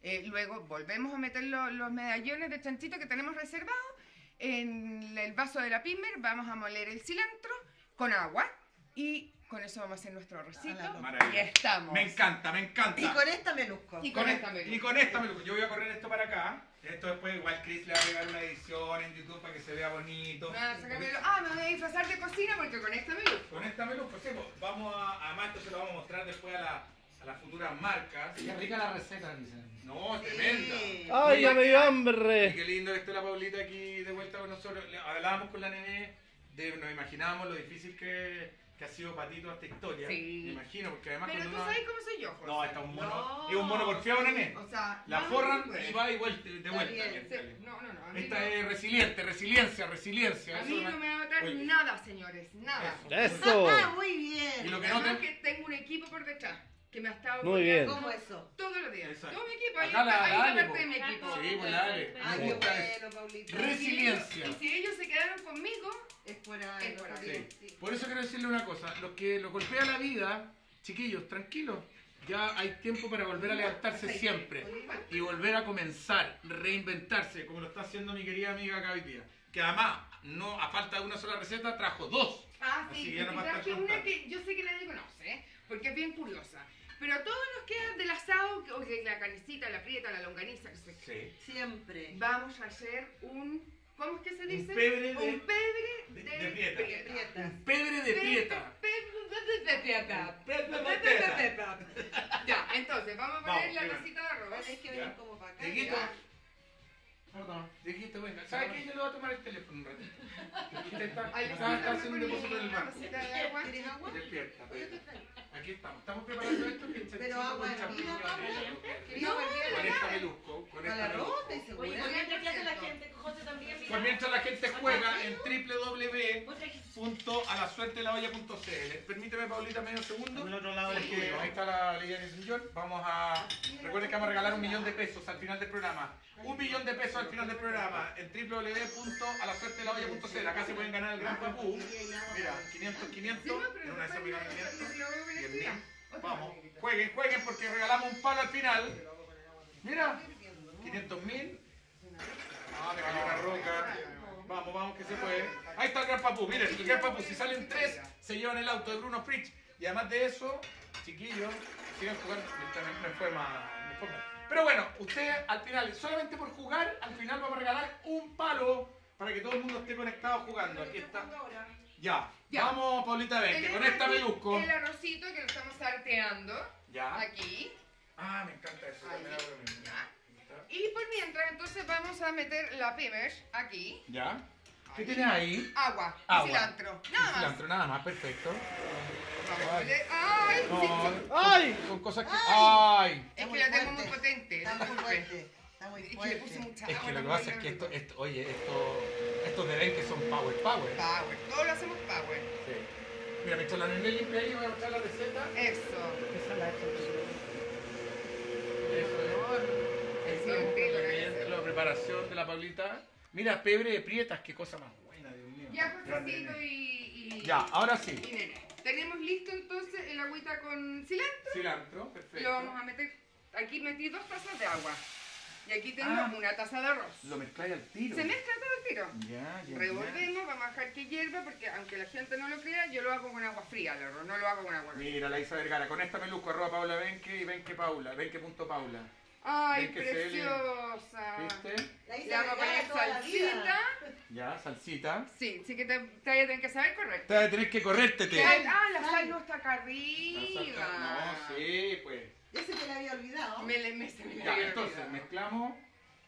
Eh, luego volvemos a meter lo- los medallones de chanchito que tenemos reservados. En el vaso de la pimer vamos a moler el cilantro con agua y Con eso vamos a hacer nuestro arrocito. Y estamos. Me encanta, me encanta. Y con esta me luzco. Y Con con esta me y con esta me lo- Yo voy a correr esto para acá. Esto después igual Chris le va a pegar una edición en YouTube para que se vea bonito. Ah, sácamelo. Ah, me voy a disfrazar de cocina porque con esta me luzco. Con esta me lo pues, sí, pues, vamos a, además esto se lo vamos a mostrar después a, la- a las futuras marcas. Qué rica la receta, dicen. No, tremenda. Sí. ¡Ay, ya me dio Y hambre! qué lindo que esté la Paulita aquí de vuelta con nosotros. Le- Hablábamos con la nene, de, nos imaginábamos lo difícil que, que ha sido para ti toda esta historia. Sí. Me imagino, porque además Pero tú uno- sabes cómo soy yo, José. No, está un mono. No. Es un mono porfiado, nene. O sea, La forran y va y vuelta, de vuelta. bien, bien, Sí, está bien. No, no, no. Esta no, es resiliente, resiliencia, resiliencia. a Eso mí no me va a matar Oye. nada, señores. Nada. ¡Eso! Ah, muy bien. Y lo que no Además te... que tengo un equipo por detrás que me ha estado Muy bien. ¿Cómo eso? Todos los días. Exacto. Todo mi equipo. Ahí Acá la- está, ahí la está Ale, parte de po. mi equipo. Sí, pues dale. Ah, Me qué gusta eso. bueno, Paulita. Resiliencia. Y si ellos se quedaron conmigo, Es por ahí. Es por ahí. Sí. sí. Por eso quiero decirle una cosa, los que lo golpea la vida, chiquillos, tranquilos, ya hay tiempo para volver a levantarse siempre y volver a comenzar, reinventarse, como lo está haciendo mi querida amiga acá hoy día, que además, no a falta de una sola receta, trajo dos. Ah, Así sí, que ya no y traje una que yo sé que nadie conoce, porque es bien curiosa. Pero a todos nos queda del asado, que- o que la carnicita, la prieta, la longaniza, que se- Sí. Siempre. vamos a hacer un, ¿cómo es que se dice? Un pebre de- Un pebre de- de, de prieta. Prieta. Pebre de prieta. Pebre de prieta. Pebre de prieta. Ya, entonces, vamos a poner Vamos, la rosita de arroz. Hay que venir como para acá. Perdón, Dieguito, venga. ¿Sabes qué? Yo le voy a tomar el teléfono un ratito. Está, está, haciendo un depósito en el una banco. de. ¿Quieres agua? Despierta. Aquí estamos. Estamos preparando esto que es Pero agua hervida. ¿Quería Con esta la melusco. Con ¿A la esta rota y Oye? ¿por qué hace la gente? José también. mira. Pues mientras la gente juega en www.alasuertelaolla.cl Permíteme, Paulita, medio segundo. Al otro lado del Porque ahí está la ley del señor. Vamos a. Recuerden que vamos a regalar un millón de pesos al final del programa. Un millón de pesos al final del programa en www.alasuertelaolla.cl. Acá se pueden ganar el gran papú. Mira, 500, 500. Sí, no, pero En una de esas me ganan pasa 500. nada, yo lo veo en 10 mil. día. Otra Vamos, jueguen, jueguen porque regalamos un palo al final. Mira, 500 mil. Ah, me ganó una roca. Vamos, vamos, que se puede. Ahí está el gran papú. Miren, el gran papú. Si salen tres, se llevan el auto de Bruno Fritz. Y además de eso, chiquillos, sigan jugando. Me, me fue más. me fue mal. Pero bueno, ustedes al final, solamente por jugar, al final vamos a regalar un palo para que todo el mundo esté conectado jugando. Aquí está. Ya. Ya. Vamos, Paulita, ven, que Tenemos con esta busco. El arrocito que lo estamos sarteando. Ya. Aquí. Ah, me encanta eso. Ahí. Ya. Y por mientras, entonces vamos a meter la pimer aquí. ¿Ya? ¿Qué tienes ahí? Agua, y Agua. cilantro. Nada más. Cilantro, nada más, perfecto. Vamos a poner- ¡Ay! sí, sí. ¡Ay! Con cosas que. ¡Ay! Es que la tengo muy fuerte. potente. Está muy fuerte. Está muy Es que le fuerte. puse mucha Es agua. que lo que pasa es que esto, esto oye, esto, estos de que son power, power. Power. Todo lo hacemos power. Sí. Mira, mientras la nene limpia ahí, voy a mostrar la receta. Eso. Eso El es. cilantro, la Bien, receta. La preparación de la Paulita. Mira, pebre de prietas, qué cosa más buena, Dios mío. Ya, Josecito y, y. Ya, ahora sí. Y nene. Tenemos listo entonces el agüita con cilantro. Cilantro, perfecto. Lo vamos a meter. Aquí metí dos tazas de agua. Y aquí tengo Ah. una taza de arroz. Lo mezcláis al tiro. Se mezcla todo el tiro. Ya, ya, ya. Revolvemos, vamos a dejar que hierva porque aunque la gente no lo crea, yo lo hago con agua fría, el arroz, no lo hago con agua caliente. Mira, la Isa Vergara, con esta melusco, arroba Paula Benque y Benque Paula, Benque.paula. Ay, preciosa. ¿Viste? La hice vamos a poner salsita. Ya, salsita. Sí, sí que te, te vas a tener que saber correcto. Te vas a tener que corrértete. Ah, la Sal. sal no está acá arriba. No, sí, pues. Ya se te la había olvidado. Me, le- me, me Ya, había entonces olvidado. mezclamos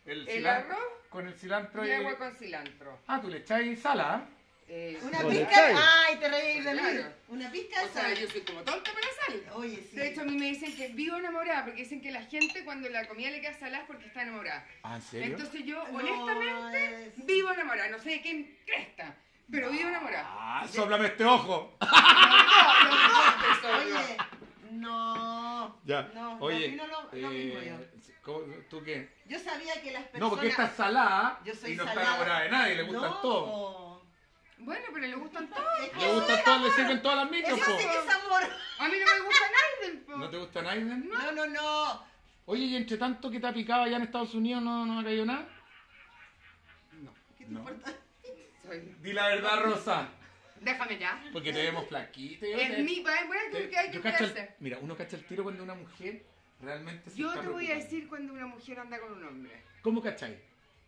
el, El cilantro arroz con el cilantro y y... agua con cilantro. Ah, tú le echáis sal, ¿ah? Eh, Una pizca. Ay, te reí de mí. Una pizca de o sea, sal. yo soy como tonta para la sal. Oye, sí. De hecho, a mí me dicen que vivo enamorada, porque dicen que la gente cuando la comida le queda salada es porque está enamorada. Ah, ¿en serio? Entonces yo, No, honestamente, es- vivo enamorada. No sé de quién cresta, pero vivo enamorada. Ah, sóplame este ojo. No. Oye, no. Ya, No, oye, no, lo, lo mismo yo. eh, ¿cómo- ¿tú qué? Yo sabía que las personas. No, porque esta es salada Yo soy y no está enamorada de nadie, le gustan no. Bueno, pero le gustan todos. Le gustan todos, le sirven todas las micros, Eso po. sí que es amor. A mí no me gusta Naiden, po. ¿No te gusta Naiden? No, no, no. Oye, y entre tanto que te ha picado allá en Estados Unidos, ¿no, no ha caído nada? No. ¿Qué te No. importa? Soy- Di la verdad, Rosa. Déjame ya. Porque te vemos flaquita. Es te- mi país, bueno, te- que hay que el-. Mira, uno cacha el tiro cuando una mujer realmente se Yo está te voy a decir cuando una mujer anda con un hombre. ¿Cómo cacháis?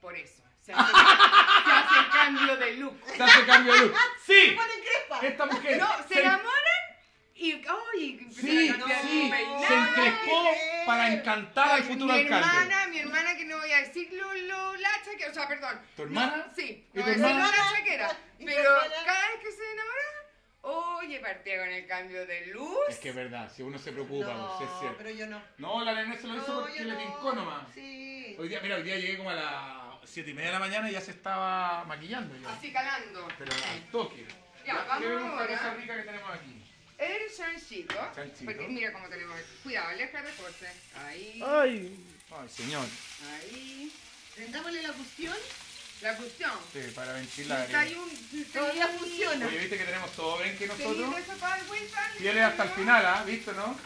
Por eso. Se hace, se hace cambio de look. Se hace cambio de look. ¡Sí! Ponen crespa. Esta mujer. No, se enamoran y. ¡Ay! Sí, se cambian sí, el peinado. se encrespó para encantar al futuro mi alcalde. hermana, mi hermana que no voy a decir lo, lo lacha que, o sea, perdón. ¿Tu hermana? No, sí, ¿Y no tu voy a decir lo hermana? lacha que era. ¿Y tu Pero hermana? cada vez que se enamoraba, oye, partía con el cambio de luz. Es que es verdad, si uno se preocupa, No, pues, es cierto. pero yo no. No, la nene se lo hizo No, porque yo le no. tincó nomás. Sí. Hoy día, mira, hoy día llegué como a las 7 y media de la mañana y ya se estaba maquillando yo. Así calando. Pero al toque. Ya, ¿Qué vamos vemos esta ahora. cosa rica que tenemos aquí? El chanchito. Chanchito. Porque mira cómo te lo voy. Cuidado, aleja de corte. Ahí. Ay. Ay, señor. Ahí. Prendámosle la cuestión. La cuestión. Sí, para ventilar. Eh. un. Todavía funciona. Oye, viste que tenemos todo ven que ¿Tenéis nosotros. Fieles hasta el final, ¿ah? ¿Visto, no?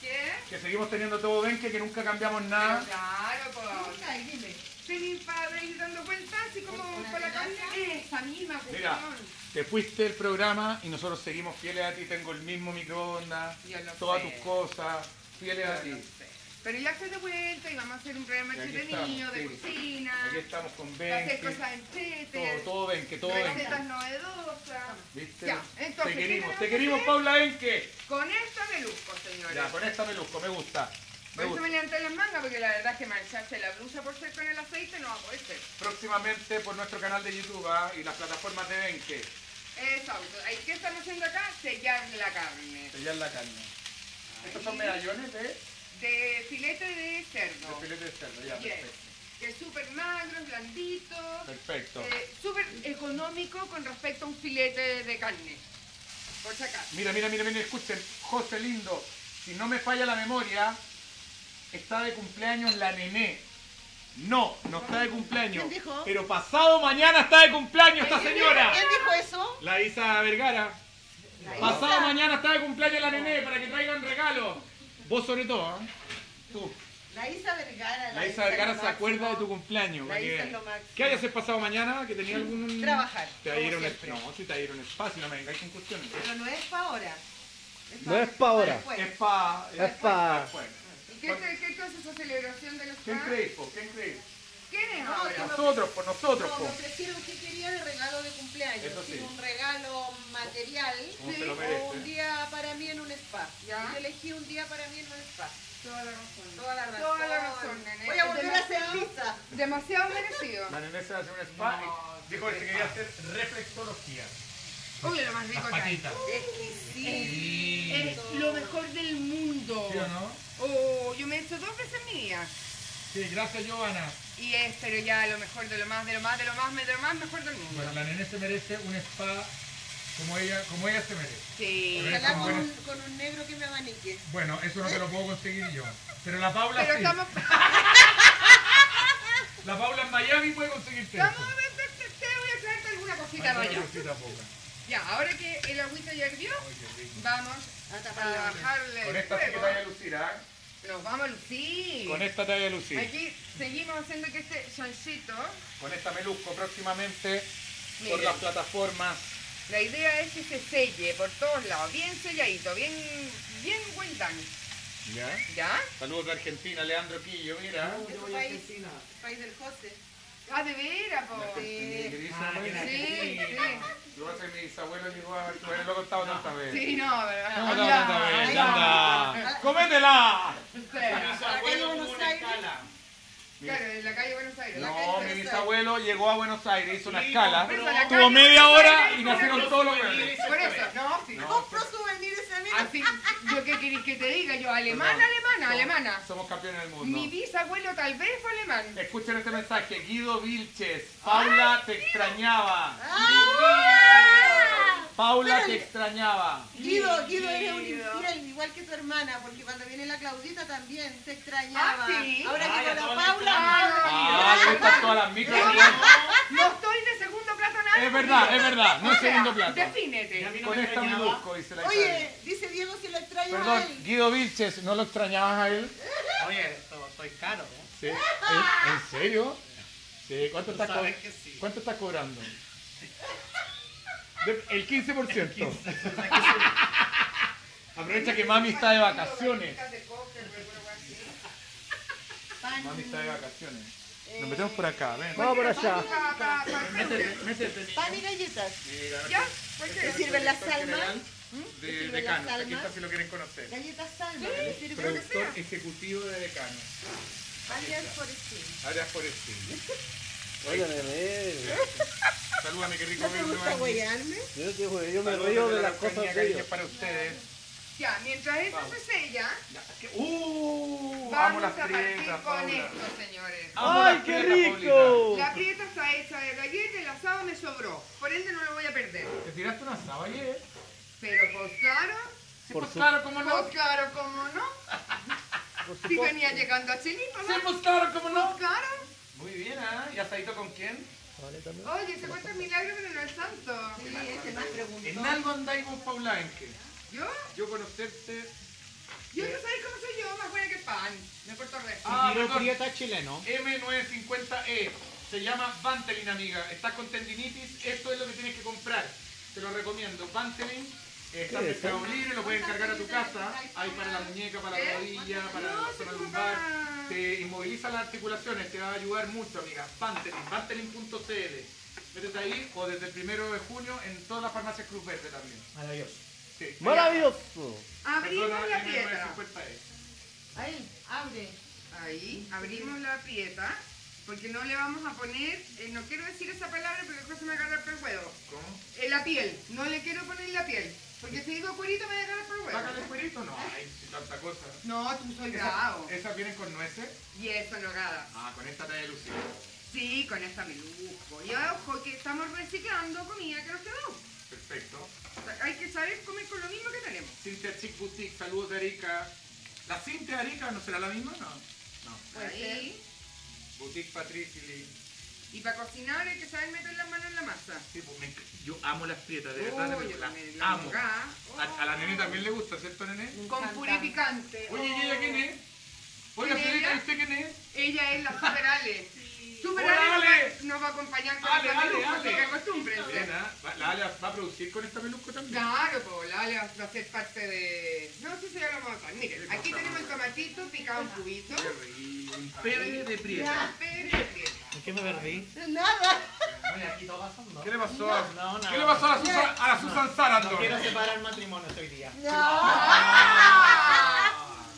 ¿Qué? Que seguimos teniendo todo ven que, que nunca cambiamos nada. Pero claro, pues. Tenéis para ir dando vueltas así como ¿Una con la carne. Esa misma Mira. cuestión. Te fuiste del programa y nosotros seguimos fieles a ti. Tengo el mismo microondas, todas sé. tus cosas, fieles a Yo lo ti. sé. Pero ya estoy de vuelta y vamos a hacer un programa entretenido estamos, de sí. cocina. Aquí estamos con Hacer Benke. cosas en Todo, todo Benke, todo Benke. Recetas novedosas. ¿Viste? Ya, entonces, te ¿qué querimos, te tenemos querimos, que Paula Benke. Con esta me luzco, señores. Ya, con esta me luzco, me gusta. Por eso me levanté las mangas, porque la verdad es que mancharse la blusa por ser con el aceite no va a poder ser. Próximamente por nuestro canal de YouTube ¿ah? y las plataformas de Benke. Exacto. ¿Qué estamos haciendo acá? Sellar la carne. Sellar la carne. Estos son medallones de, De filete de cerdo. de filete de cerdo. Ya, Yes. perfecto. Que es súper magro, blandito. Perfecto. eh, súper económico con respecto a un filete de carne. Por si acaso. Mira, mira, mira, mira, escuchen. José lindo, si no me falla la memoria, está de cumpleaños la nené. No, no está de cumpleaños. ¿Quién dijo? Pero pasado mañana está de cumpleaños esta señora. ¿Quién dijo eso? La Isa Vergara. La Pasado Isa. mañana está de cumpleaños la nené para que traigan regalos. Vos sobre todo, ¿eh? Tú. La Isa Vergara. La Isa Vergara se acuerda de tu cumpleaños. La para que Isa es lo máximo. ¿Qué hayas pasado mañana? ¿Que tenía algún...? Trabajar, Te un siempre. No, si te un espacio, no me vengáis con cuestiones. Pero no es para ahora. No es pa' ahora. después. Es pa... Es pa- después. ¿Y qué, qué, qué cosa es esa celebración de los ¿Quién creéis, po? ¿Quién creéis? ¿Quién es No, me- Nosotros, por nosotros, No, po. me ofrecieron qué quería de regalo de cumpleaños. Eso sí. Un regalo material Sí, o un día para mí en un spa. Ya. Yo elegí un día para mí en un spa. Toda la razón. Toda la razón. Toda la razón, nene. Voy a volver a ser Demasiado- lisa. Demasiado merecido. La nené se va a hacer un spa y dijo que se quería hacer reflexología. Uy, lo más rico que hay. Exquisito. Es lo mejor del mundo. ¿Sí o no? Oh, yo me he hecho dos veces en mi vida. Sí, gracias, Giovanna. Y es, pero ya lo mejor de lo más, de lo más, de lo más, de lo más mejor del mundo. Bueno, la nené se merece un spa como ella, como ella se merece. Sí. Ojalá con un, con un negro que me abanique. Bueno, eso no te lo puedo conseguir yo. Pero la Paula Pero sí. estamos, La Paula en Miami puede conseguirte estamos, eso. te, te- te voy a traerte alguna cosita poca. Ya, ahora que el agüita ya hirvió, vamos A a olla. bajarle Con esta sí que te vaya a lucir, ¿ah? Nos vamos a lucir. Con esta te vaya a lucir. Aquí seguimos haciendo que este chanchito, Con esta me luzco próximamente por las plataformas. la idea es que se selle por todos lados, bien selladito, bien, bien done. ¿Ya? ¿Ya? Saludos de Argentina, Leandro Quillo, mira. ¿De tu país? País del José. Ah, de veras, po. Sí. Ah, que Sí, sí. Yo a ser mi bisabuelo llegó a ver, bueno, lo he contado tantas veces. Sí, no, pero. No, no, anda, tantas veces, anda. anda. ¡Cómetela! Sí. La calle Buenos Aires. Claro, en la calle Buenos Aires. No, mi bisabuelo llegó a Buenos Aires, hizo una escala, tuvo media Buenos hora Aires, y nacieron todos los bebés. Por eso, no, sí. Compró souvenirs. Así, ¿yo qué queréis que te diga? Yo, alemana, alemana, alemana. Somos campeones del Mi mundo. bisabuelo tal vez fue alemán. Escuchen este mensaje, Guido Vilches. Paula te extrañaba. ¡Ah! Paula Pero- te extrañaba. Guido, Guido eres un infiel, igual que tu hermana, porque cuando viene la Claudita también te extrañaba. Ah, ¿sí? Ahora Ah, que con la Paula. Ah, gustan todas las micros. No estoy de segundo plato nada. Es verdad, es verdad, no es segundo plato. Defínete. Con esta me busco, dice la Isabel. Oye, dice Diego que lo extraño a Perdón, él. Guido Vilches, ¿no lo extrañabas a él? Oye, so- soy caro, ¿eh? Sí. ¿En, en serio? Sí, ¿cuánto estás, co- sí. ¿cuánto estás cobrando? El 15%. Aprovecha que mami está de vacaciones. Mami está de vacaciones. Nos metemos por acá, ven. Vamos por allá. Pan y galletas. ¿Ya? ¿Te sirven las salmas? De ¿Sirven decano, aquí está si lo quieren conocer. Galletas salma. ¿te sirven? Productor ejecutivo de decano. Alias Forestín. Arias Forestín. Oye, nene. Salúdame, qué rico ¿No te gusta huellarme? Yo, te juro, yo me río de la las cosas de ellos. para ustedes. Ya, mientras esto se sella, Uh, amo vamos a partir con esto, señores. ¡Ay, qué rico! La prieta está hecha de galleta, el asado me sobró. Por ende no lo voy a perder. ¿Te tiraste una asado ayer? Pero pues claro, Sí, Por pues su- claro, cómo no. pues claro, ¿cómo no? Si venía llegando a Sí, ¿no? pues claro, cómo Pues no. claro. Muy bien, ¿ah? ¿Y asadito con quién? Vale, también. Oye, se cuenta el milagro, pero no es santo. Sí, ese más preguntó. En algo andáis vos, Paula Enque. ¿Yo? Yo conocerte. Yo no sabéis cómo soy yo, más buena que el pan. De Puerto Rico. Ah, Tiro prieta chileno. M950E. Se llama Vantelin, amiga. Estás con tendinitis, esto es lo que tienes que comprar. Te lo recomiendo. Vantelin. Eh, Está en ¿Qué es mercado libre, lo puedes cargar a tu casa. Hay para la muñeca, para la ¿Eh? rodilla, para la sí, zona lumbar. Te inmoviliza las articulaciones, te va a ayudar mucho, amiga. Vantelin, vantelin.cl. Métete ahí o desde el primero de junio en todas las farmacias Cruz Verde también. Maravilloso. Sí. ¡Maravilloso! Abrimos la piedra. M950E. Ahí, abre. Ahí, abrimos la prieta. Porque no le vamos a poner, eh, no quiero decir esa palabra porque después se me agarra el huevo. ¿Cómo? Eh, la piel, no le quiero poner la piel. Porque si digo cuerito me va a agarrar por el huevo. ¿Sácale cuerito? No, hay tanta cosa. No, tú soy Esa- bravo. ¿Esas vienen con nueces? Y eso no gada. Ah, con esta te de lucir. Sí, con esta me lujo. Y ojo que estamos reciclando comida que nos quedó. Perfecto. Hay que saber comer con lo mismo que tenemos. Cintia Chic Boutique, saludos de Arica. ¿La Cintia de Arica no será la misma? No. No. Puede Ahí. Boutique Patricili. Y para cocinar hay que saber meter las manos en la masa. Sí, pues me yo amo las prietas, de Oh, verdad. yo también, la amo. A, a la nene también le gusta, ¿cierto, nene? Con purificante. Oye, ¿y ella quién es? ¿y usted quién es? Ella es la Super Ale. Super Hola, Ale nos Ale. va- nos va a acompañar con Ale, esta Ale, peluca, Ale. que acostúmbrense. ¿va- ¿la Ale va a producir con esta peluca también? Claro, pues la Ale va a ser parte de... No sé si ya lo vamos a hacer. Miren, aquí tenemos el tomatito picado en cubitos. Qué rico. Un pere de prieta. Pere de piedra. ¿En qué me perdí? Nada. Oye, aquí todo pasando. ¿Qué le pasó a, No. ¿qué le pasó a la Susan, a la Susan Sarandon? No quiero separar matrimonios hoy día.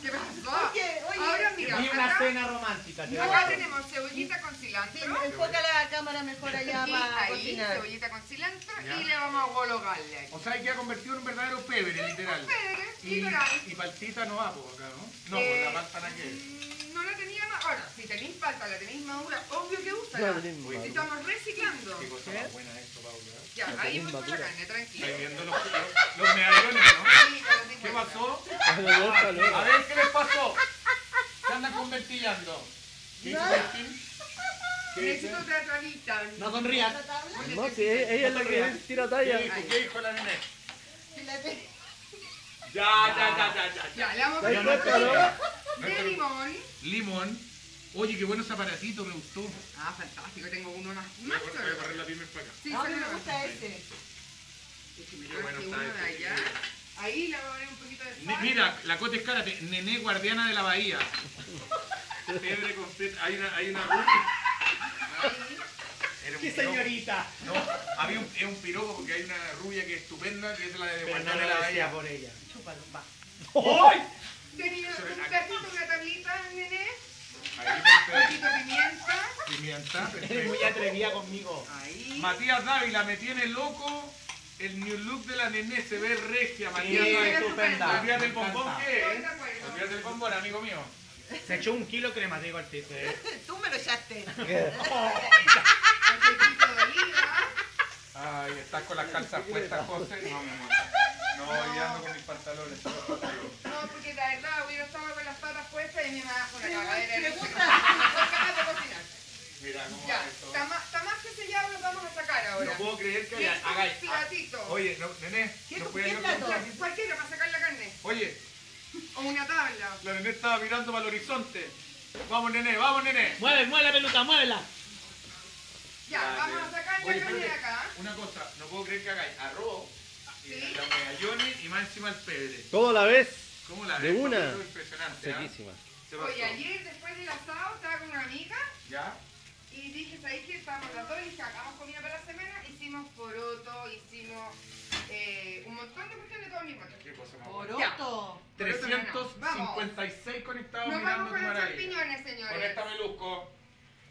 ¿Qué pasó? Oye, oye. Ahora mira, Ni una acá, cena romántica. te acá tenemos cebollita con Sí, cilantro. enfoca la cámara mejor allá Y para ahí, cocinar. cebollita con cilantro Ya. y le vamos a gologarle aquí. O sea, que ha convertido en un verdadero pebre, literal. Pebre, Y, literal. y paltita no va, pues, acá, ¿no? No, Eh, pues la palta nada que mm, No la tenía más. Ahora, si tenéis falta, la tenéis madura, obvio que No úsala. la tenéis madura. Estamos reciclando. Qué cosa más buena esto, Paula. Ya, La ahí voy con la carne, tranquilo. Estáis viendo los, los, los medallones, ¿no? Sí, ya ¿Qué pasó? Luego. A ver, ¿qué les pasó? Se andan convertillando. ¿Qué dice? Necesito otra trabita. No sonrías. No, si ella ella es la que tira ¿Qué talla. dijo? ¿Qué dijo la nene? Sí, la te- Ya, ya, ya, ya, ya. Ya, le vamos a ¿Te poner de limón. Limón. Oye, qué bueno ese aparatito, me gustó. Ah, fantástico, tengo uno más. Más voy a solo. correr la piel para acá. Sí, No, se me gusta este. Déjeme Qué bueno está este. Ahí le voy a poner un poquito de sal. Mira, la Cote Escárate, Nené Guardiana de la Bahía. Pebre completa. Hay una. Hay una Era un ¡Qué piropo. señorita! No, había un, es un piropo porque hay una rubia que es estupenda, que es la de Pero no de la Bahía. por ella. Chúpalo, va. ¡Ay! Tenía un cachito, una tablita, nene. Un poquito de pimienta. Pimienta, Eres muy atrevida conmigo. Ahí. Matías Dávila, me tiene loco. El new look de la nené se ve regia, Matías Sí, Dávila. estupenda. Olvídate el bombón de acuerdo. Olvídate el bombón, amigo mío. Se echó un kilo crema, te digo al. ¿eh? Tú me lo echaste. De. Ay, estás con las calzas puestas, José. No, mi amor. No, hoy ando con mis pantalones. No, porque la verdad hubiera estado con las patas puestas y me cagadera. Gusta. No soy capaz de cocinar. Mira cómo Ya, es esto. está más, está más que sellado, lo vamos a sacar ahora. No puedo creer que un hagáis. Oye, no, nené, ¿Qué- no puede plato? Cualquiera para sacar la. Oye, Una tabla. la nené estaba mirando para el horizonte. Vamos, nené, vamos, nené. Mueve, mueve la peluca, muévela. Ya, vamos a sacar la carne de acá. Una cosa, no puedo creer que hagáis arroz, y Sí. los medallones y más encima el pebre. Todo a la vez. ¿Cómo la De ves? una. Esto es Impresionante. ¿ah? Sequísima. Se pasó. Oye, ayer después del asado estaba con una amiga ¿Ya? y dije, ¿sabéis qué? Estábamos las dos y dije, hagamos comida para la semana. Hicimos poroto, hicimos eh, un montón de cuestiones todo al mismo tiempo. ¿Qué cosa más buena? Ya. Poroto. 356 conectados Nos mirando vamos con los champiñones, Con señores. esta melusco.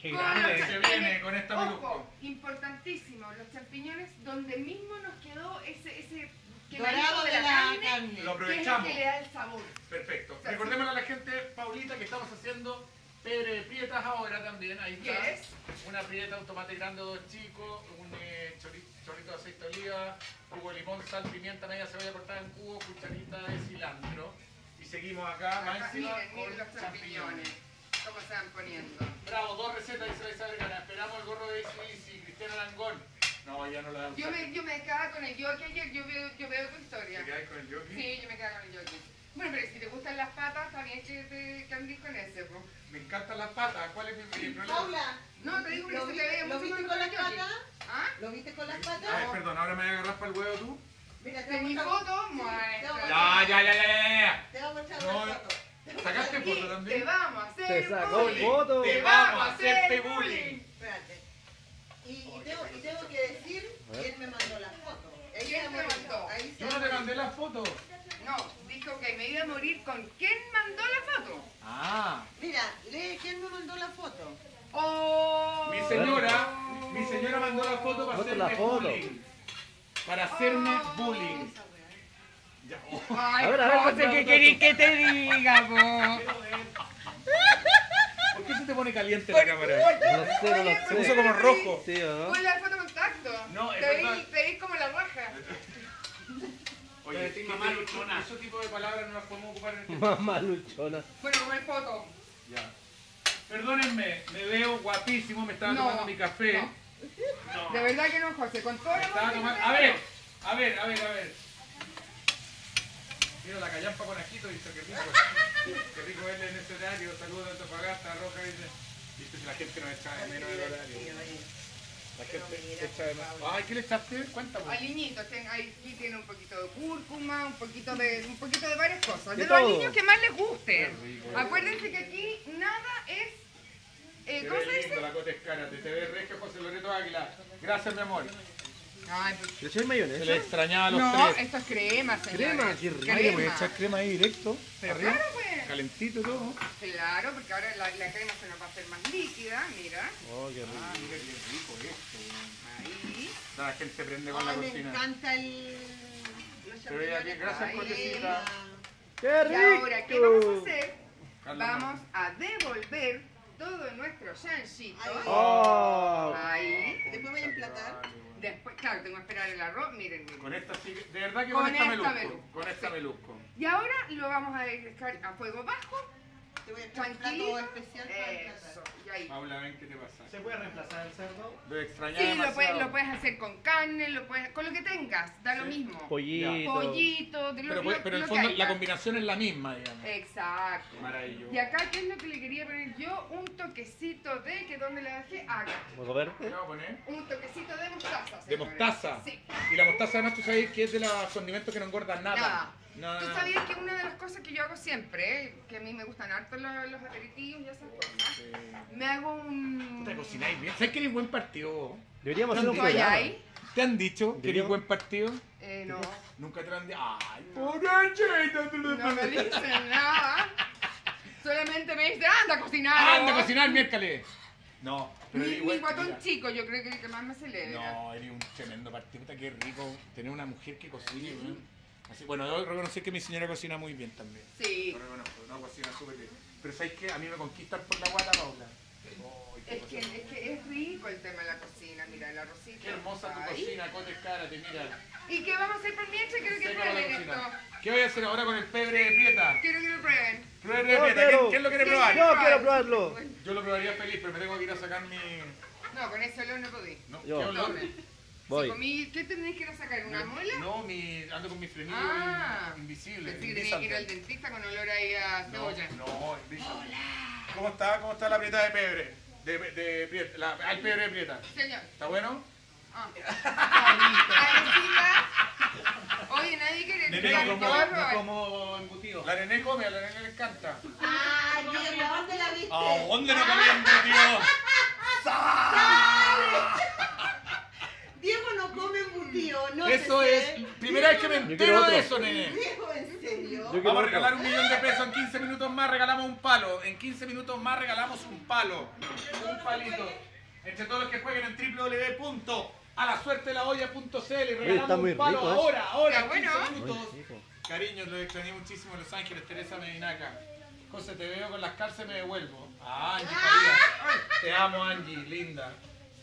Qué Con grande. Se viene con esta melusco. Ojo, importantísimo, los champiñones donde mismo nos quedó ese, ese Dorado quemadito de de la la carne, carne. Lo que es aprovechamos. que le da el sabor. Perfecto. sea, Recordémosle a la gente, Paulita, que estamos haciendo pebre de prietas ahora también. Ahí está. ¿Qué es? Una prieta, un tomate grande, dos chicos, un eh, chori- chorrito de aceite de oliva, jugo de limón, sal, pimienta, media cebolla cortada en cubo, cucharita de cilantro. Y seguimos acá, más Acá, encima, miren, miren con los champiñones, cómo se van poniendo. Bravo, dos recetas, la Isabel Gana. Esperamos el gorro de Easy Cristiana Langón. No, ya no la damos. Yo me, yo me quedaba con el yoki ayer, yo veo, yo veo tu historia. ¿Te quedáis con el jockey? Sí, yo me quedaba con el yoki. Bueno, pero si te gustan las patas, bien que te andes con ese, po. Me encantan las patas. ¿Cuál es mi, mi problema? Paula, No, te digo que ¿lo se te viste, ve ¿lo mucho viste más con las yoki. patas? ¿Ah? ¿Lo viste con las A ver, patas? perdón, ahora me voy a agarrar para el huevo tú. Mira, te mi foto, muestra. te vamos a- Ya, ya, ya, ya, ya, ya. Te vamos a echar No, foto. ¿Sacaste foto también? Te vamos a hacer Te sacó bullying. foto. Te vamos a hacerte bullying. bullying. Espérate. Y, y tengo, y tengo que decir quién me mandó la foto. Ahí ¿Quién te mandó? Ahí se Yo no te mandé las fotos. No, dijo que me iba a morir con quién mandó la foto. Ah. Mira, lee quién me mandó la foto. Oh. Mi señora, mi señora mandó la foto para hacerme la foto. bullying. Para hacerme Oh. bullying. Ya, oh. Ay, A ver, a ver, cuéntame, ¿qué cuéntame. querés que te diga, po? ¿Por qué se te pone caliente la cámara? No sé, no Oye, lo Se puso sé. como rojo. Sí, ¿o no? Pon la foto contacto. No, es te verdad. veis, te veis como la raja. Oye, estoy ¿qué mamá luchona. Ese tipo de palabras no las podemos ocupar en este Mamá luchona. Bueno, como el foto. Ya. Perdónenme, me veo guapísimo, me estaba No, tomando mi café. no. No. De verdad que no, José. Con todo que tomando- A ver, a ver, a ver, a ver. Mira la callampa con ajito, dice que rico. Qué rico verle en ese horario. Saludos de Antofagasta, Roja, dice. Viste si la gente nos echa de menos el horario. La gente echa de menos. Ay, ¿qué le echaste? Cuéntame. Aliñitos, aquí tiene un poquito de cúrcuma, un poquito de, un poquito de varias cosas. De De, los todo. aliños que más les gusten. Acuérdense que aquí nada es. Eh, ¿Cómo se lindo dice? la cote cara, te, te ve regio José Loreto Águila. Gracias, mi amor. Ay, pues- ¿Le echáis mayonesa? Se le extrañaba a los no, tres. esto es crema, señores. Crema, qué rico. Le voy a echar crema ahí directo. Pero arriba, claro, pues. Calentito y todo. Claro, porque ahora la, la crema se nos va a hacer más líquida, mira. Oh, qué rico. Ah, mira qué rico esto. Ahí. La gente prende con la Ay, me cocina. encanta el... los Pero ya gracias, Ay, Cotecita. ¡Qué Y rico! ahora, ¿qué vamos a hacer? Carla, Vamos a devolver todo nuestro chanchito. Ay. ¡Oh! Ahí. Después voy a emplatar. Después, claro, tengo que esperar el arroz, miren, miren. Con esta sí, de verdad que Con con, esta esta melusco. melusco. Con esta melusco. Y ahora lo vamos a dejar a fuego bajo, Te voy a echar un plato especial para. Eso, y ahí. Paula, ven qué te pasa. ¿Se puede reemplazar el cerdo? Lo extrañaba Sí, lo puedes, lo puedes hacer con carne, lo puedes, con lo que tengas, da lo Sí. mismo. Pollito. Pollito, de lo, Pero, lo- pero en lo el fondo la combinación es la misma, digamos. Exacto. Maravilloso. Y acá, ¿qué es lo que le quería poner yo? Un toquecito de, que ¿dónde le dejé? Acá. ¿Puedo verde? ¿Qué vamos a poner? Un toquecito de mostaza. De mostaza. Sí. Y la mostaza además tú sabes que es de los condimentos que no engordan nada. Nada. Nada. Tú sabías que una de las cosas que yo hago siempre, que a mí me gustan harto los, los aperitivos y esas cosas, Sí. me hago un... Te cocináis bien. ¿Sabes que eres buen partido? Deberíamos hacer un ¿Tú allá programa. ¿Te han dicho que eres buen partido? Eh, no. Nunca te lo han dicho. ¡Ay, pobrecita! No me dicen nada. Solamente me dicen, anda a cocinar. ¡Anda a vos". cocinar miércoles! No, pero Mi, eres mi igual- guatón mira. chico, yo creo que es el que más me celebra. No, eres un tremendo partido. Puta, Qué rico tener una mujer que cocine. weón. Así, bueno, debo reconocer que mi señora cocina muy bien también. Sí. Lo reconozco, no cocina súper bien. Pero ¿sabes qué? A mí me conquistan por la guata, Paula. Es que, es que es rico el tema de la cocina. Mira, el arrocito. Qué hermosa tu ahí. cocina, Cote Cárate, mira. ¿Y qué vamos a hacer por mientras? Quiero que prueben esto. ¿Qué voy a hacer ahora con el pebre de prieta? Quiero que lo prueben. Pebre de Yo prieta, quiero. ¿quién, quién lo quiere ¿Quién probar? Yo quiero probarlo. Yo lo probaría feliz, pero me tengo que ir a sacar mi... No, con ese olor no podí. No, Yo. ¿Qué olor? Voy. Si comí, ¿Qué tenéis que ir a sacar? ¿una muela? No, mi, ando con mi frenillo Ah. invisible. Pensé que tenía que ir al dentista con olor ahí a No, cebolla. no, invisible. ¿Cómo está? ¿Cómo está la prieta de pebre? De, de Prieta. La, hay pebre de Prieta. Señor. ¿Está bueno? Ah. Oye, nadie quiere no el como-. No como embutido. La nené come, a la nené le encanta. Ah, Diego, ¿dónde la viste? ¿A dónde no comía embutido? Diego no come embutido, no Eso te es. sé. Primera vez que me entero de eso, nene. Diego, ¿en serio? Vamos a regalar un millón de pesos en 15 minutos más, regalamos un palo. En 15 minutos más regalamos un palo. Un palito. Entre todos los que jueguen en www.alasuertelaolla.cl y regalamos está muy un palo rico, ¿eh? ahora, ahora, en Está 15 bueno. minutos. Cariño, lo extrañé muchísimo en Los Ángeles, Teresa Medinaca. José, te veo con las cárceles, me devuelvo. Ah, Angie Farías. Te amo, Angie, linda.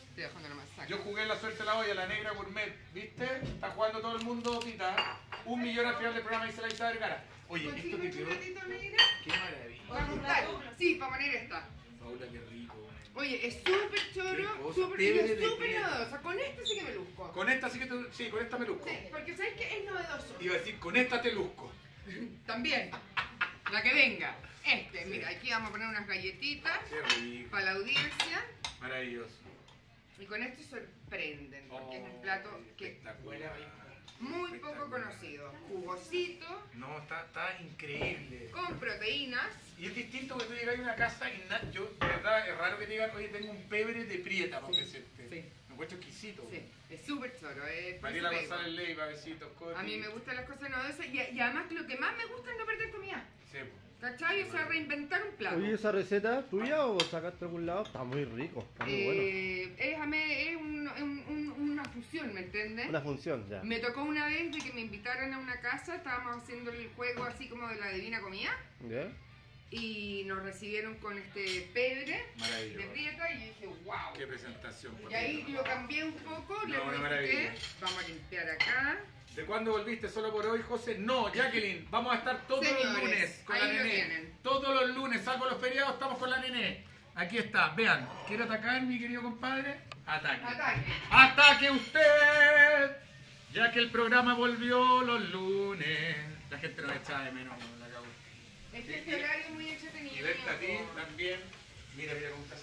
Estoy dejando nomás. Yo jugué la suerte de la olla, la negra gourmet, ¿viste? Está jugando todo el mundo, Pita. Un millón al final del programa dice la Isa Vergara. Oye, esto ¿Consigo te un quedó. Qué maravilla. Sí, para poner esta. Paula, qué rico. Oye, es súper choro, súper de súper piedra. novedosa. Con este sí que me luzco. Con esta sí que te. Sí, con esta me luzco. Sí, porque sabes que es novedoso. Iba a decir, con esta te luzco. También. La que venga. Este, mira, aquí vamos a poner unas galletitas Qué rico. para la audiencia. Maravilloso. Y con esto sorprenden, porque es un plato que Espectacular. muy poco conocido. Jugosito, No, está, está increíble. con proteínas. Y es distinto que tú llegas a una casa y na- yo, de verdad, es raro que te digan, oye, tengo un pebre de prieta para ofrecerte. sí. Me encuentro exquisito. Sí, es súper choro. Es Mariela González Leiva, besitos, Coti. A mí me gustan las cosas novedosas y, y además lo que más me gusta es no perder comida. Sí, po. ¿Cachai? O sea, reinventar un plato. Oye, ¿esa receta tuya o sacaste de algún lado? Está muy rico, está muy bueno. Eh, es, es un- un- un- una fusión, ¿me entiendes? Una función, ya. Me tocó una vez de que me invitaran a una casa, estábamos haciendo el juego así como de la divina comida ¿Ya? y nos recibieron con este pebre de prieta y yo dije, wow. Qué presentación. Y ahí lo cambié un poco, le No, modifiqué. maravilla. Vamos a limpiar acá. ¿De cuándo volviste solo por hoy, José? No, Jacqueline, vamos a estar todos los lunes con la lo nené. Todos los lunes, salvo los feriados, estamos con la nené. Aquí está, vean. ¿Quiere atacar, mi querido compadre? Ataque. Ataque. ¡Ataque usted! Ya que el programa volvió los lunes. La gente nos echaba de menos, la acabo. Es que este horario es muy entretenido. Y verte a ti también. Mira, mira cómo está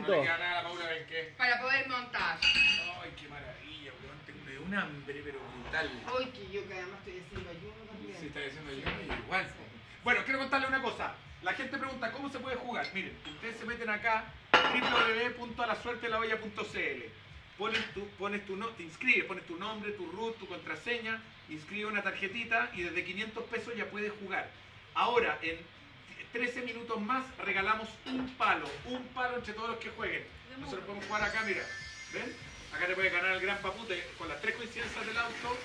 No nada Paula. Para poder montar. Ay, qué maravilla, weón. Tengo un hambre, pero brutal. Hoy que yo que además estoy haciendo ayuno también. Sí, está diciendo yo. Igual. Bueno, quiero contarle una cosa. La gente pregunta cómo se puede jugar. Miren, ustedes se meten acá www.alasuertelaolla.cl Pones tu, pones tu no, te inscribes, pones tu nombre, tu root, tu contraseña, inscribe una tarjetita y desde 500 pesos ya puedes jugar. Ahora, en 13 minutos más regalamos un palo, un palo entre todos los que jueguen. Nosotros podemos jugar acá, mira. ¿Ven? Acá te puede ganar el gran papute con las tres coincidencias del auto.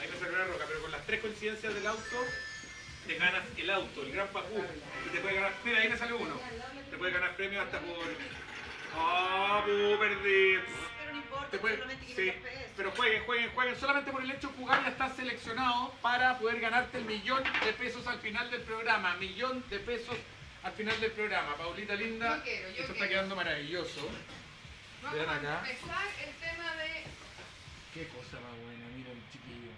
Ahí me sacó la roca, pero con las tres coincidencias del auto te ganas el auto, el gran papú. Y te puede ganar. Mira, ahí me salió uno. Te puede ganar premios hasta por. ¡Ah, bu, perdí! Importa, puede- solamente sí, 500 pesos. pero jueguen, jueguen, jueguen. Solamente por el hecho de jugar ya estás seleccionado para poder ganarte el millón de pesos al final del programa. Millón de pesos al final del programa. Paulita linda, Yo quiero, yo esto está quedando maravilloso. Vamos Vean a acá. empezar el tema de Qué cosa más buena, miren, chiquillo.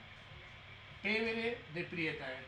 Pebre de Prieta, eh.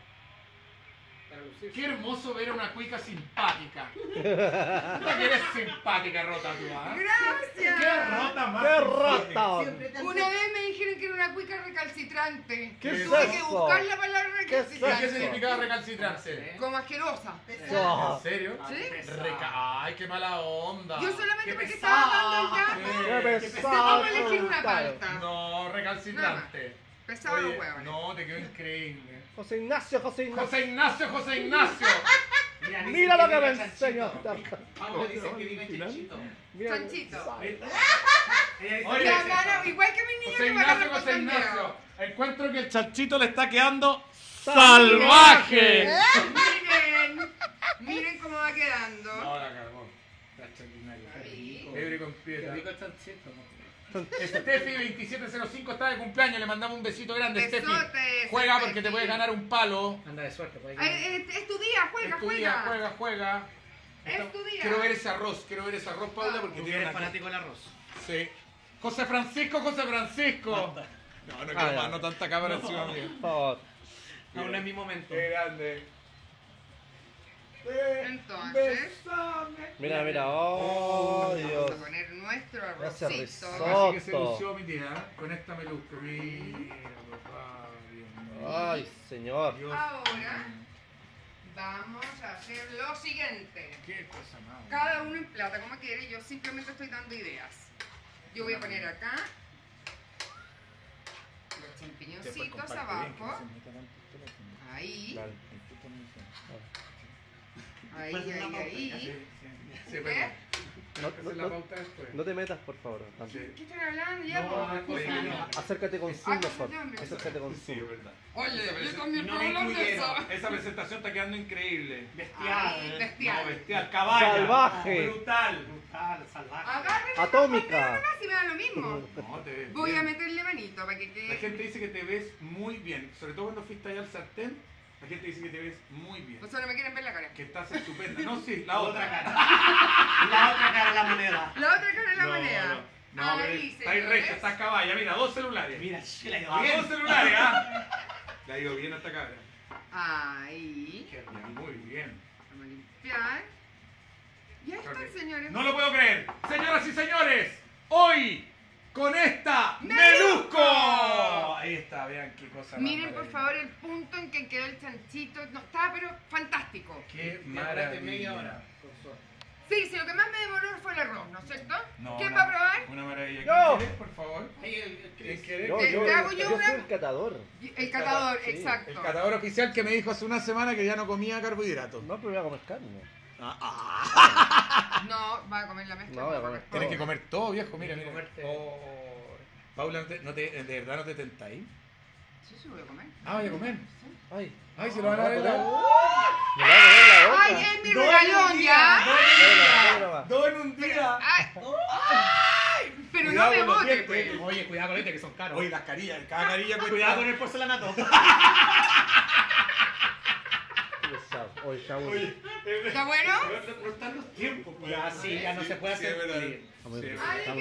Qué hermoso ver a una cuica simpática. Tú que eres simpática, rota tú, ¿ah? ¡Gracias! ¡Qué rota más! ¡Qué rota! Siempre Una vez me dijeron que era una cuica recalcitrante. ¿Qué es Tuve que eso? buscar la palabra ¿Qué es ¿Qué recalcitrante. significaba recalcitrante? Como asquerosa. ¿En serio? ¿Sí? Reca Ay, qué mala onda. Yo solamente porque estaba dando el dato. ¡Qué pesado! Vamos a elegir una palta. No, recalcitrante. Pesado los huevos. no, te quedó increíble. José Ignacio, José Ignacio. José Ignacio, José Ignacio. Mira lo que me enseñó. Vamos, dice que diga chanchito. Mira, Chanchito. Oye, Ya, que- gana, igual que mis José niños a Ignacio, José. Ignacio. Encuentro que el chanchito le está quedando ¡Salvaje! Miren, miren cómo va quedando. No, la cagó. Está extraordinario. Pebre con Qué rico el chanchito. Steffi 2705 está de cumpleaños, le mandamos un besito grande, Steffi. Besotes, Juega Steffi. porque te puedes ganar un palo. Anda de suerte, pues. Ay, Es, es tu día, juega, Es tu día, juega. juega, juega. Es tu día. Quiero ver ese arroz, quiero ver ese arroz, Paula, porque Tú eres fanático del arroz. Sí. José Francisco, José Francisco. Basta. No, no Ah, quiero más, no tanta cámara encima mío. Por favor. Aún no es mi momento. Qué grande. Entonces, Mira, mira. Oh, Dios. vamos a poner nuestro arrocito. risotto. Así que se lució mi tía, ¿eh? con esta melusca. Mira, papá, Dios. Ay, señor. Dios Ahora vamos a hacer lo siguiente. Qué cosa más. Cada uno en plata como quiere, yo simplemente estoy dando ideas. Yo voy a poner acá los champiñoncitos abajo. Ahí. Ahí, de ahí, la ahí. Sí, sí, sí, ¿Eh? No, no, la no, pauta después. no te metas, por favor. Sí. ¿Qué están hablando ya? No, po? oye, no. Acércate con Zoom Ah, mejor. con. Acércate con Sí, Zoom. es verdad. Oye, Esa yo también no de incluyeron. eso. Esa presentación está quedando increíble. Bestial. Ay, bestial. No, bestial, caballa. Salvaje. Brutal. Brutal, salvaje. Agarren Atómica. y me da lo mismo. No, te ves Voy a bien. meterle manito para que La quede. gente dice que te ves muy bien, sobre todo cuando fuiste allá al sartén. La gente dice que te ves muy bien, O sea, no me quieren ver la cara. que estás estupenda. No, sí, la La otra. otra cara. La otra cara de la moneda. La otra cara de la No, moneda. No, no, pero Ahí, está ahí señores. recta, está caballa. Mira, dos celulares. Mira, sí, la quedó A bien. dos celulares, ¿ah? Ha ido bien a esta cabra. Ahí. Qué bien, muy bien. Vamos a limpiar. Y ahí están, señores. No lo puedo creer. Señoras y señores, hoy con esta ¡Melusco! Ahí está, vean qué cosa más Miren por favor el punto en que quedó el chanchito. No, estaba pero fantástico. Qué maravilla. media hora. por suerte. Sí, sí, lo que más me demoró fue el arroz, ¿no es cierto? No, ¿Quién no, va a probar? Una maravilla. Yo. ¿Quién quiere, por favor? ¿Quién quiere? Yo, yo, yo soy el catador. El catador, Sí. exacto. El catador oficial que me dijo hace una semana que ya no comía carbohidratos. No, pero voy a comer carne. No, va a comer la mezcla. No, voy a comer Tienes que comer todo, viejo. Mira, mira. comerte- Oh. Paula, ¿no te- no te- ¿de verdad no te tentáis? Sí, sí, voy a comer. Ah, voy a comer. Ay. Ay, se lo van a ver. La boca. ¡Ay, es mi Dos regalón en un ya! Dos en un día. ¡Ay! Pero Cuidado no me bote, pues. Oye, cuidado con este que son caros. Oye, las carillas, cada carilla cuesta. Cuidado con el porcelanato. Oye, ya voy. Oye, ¿Está bueno? los tiempos, pues. Ya, sí, ya no se puede Sí, hacer. Sí. Está Sí, está.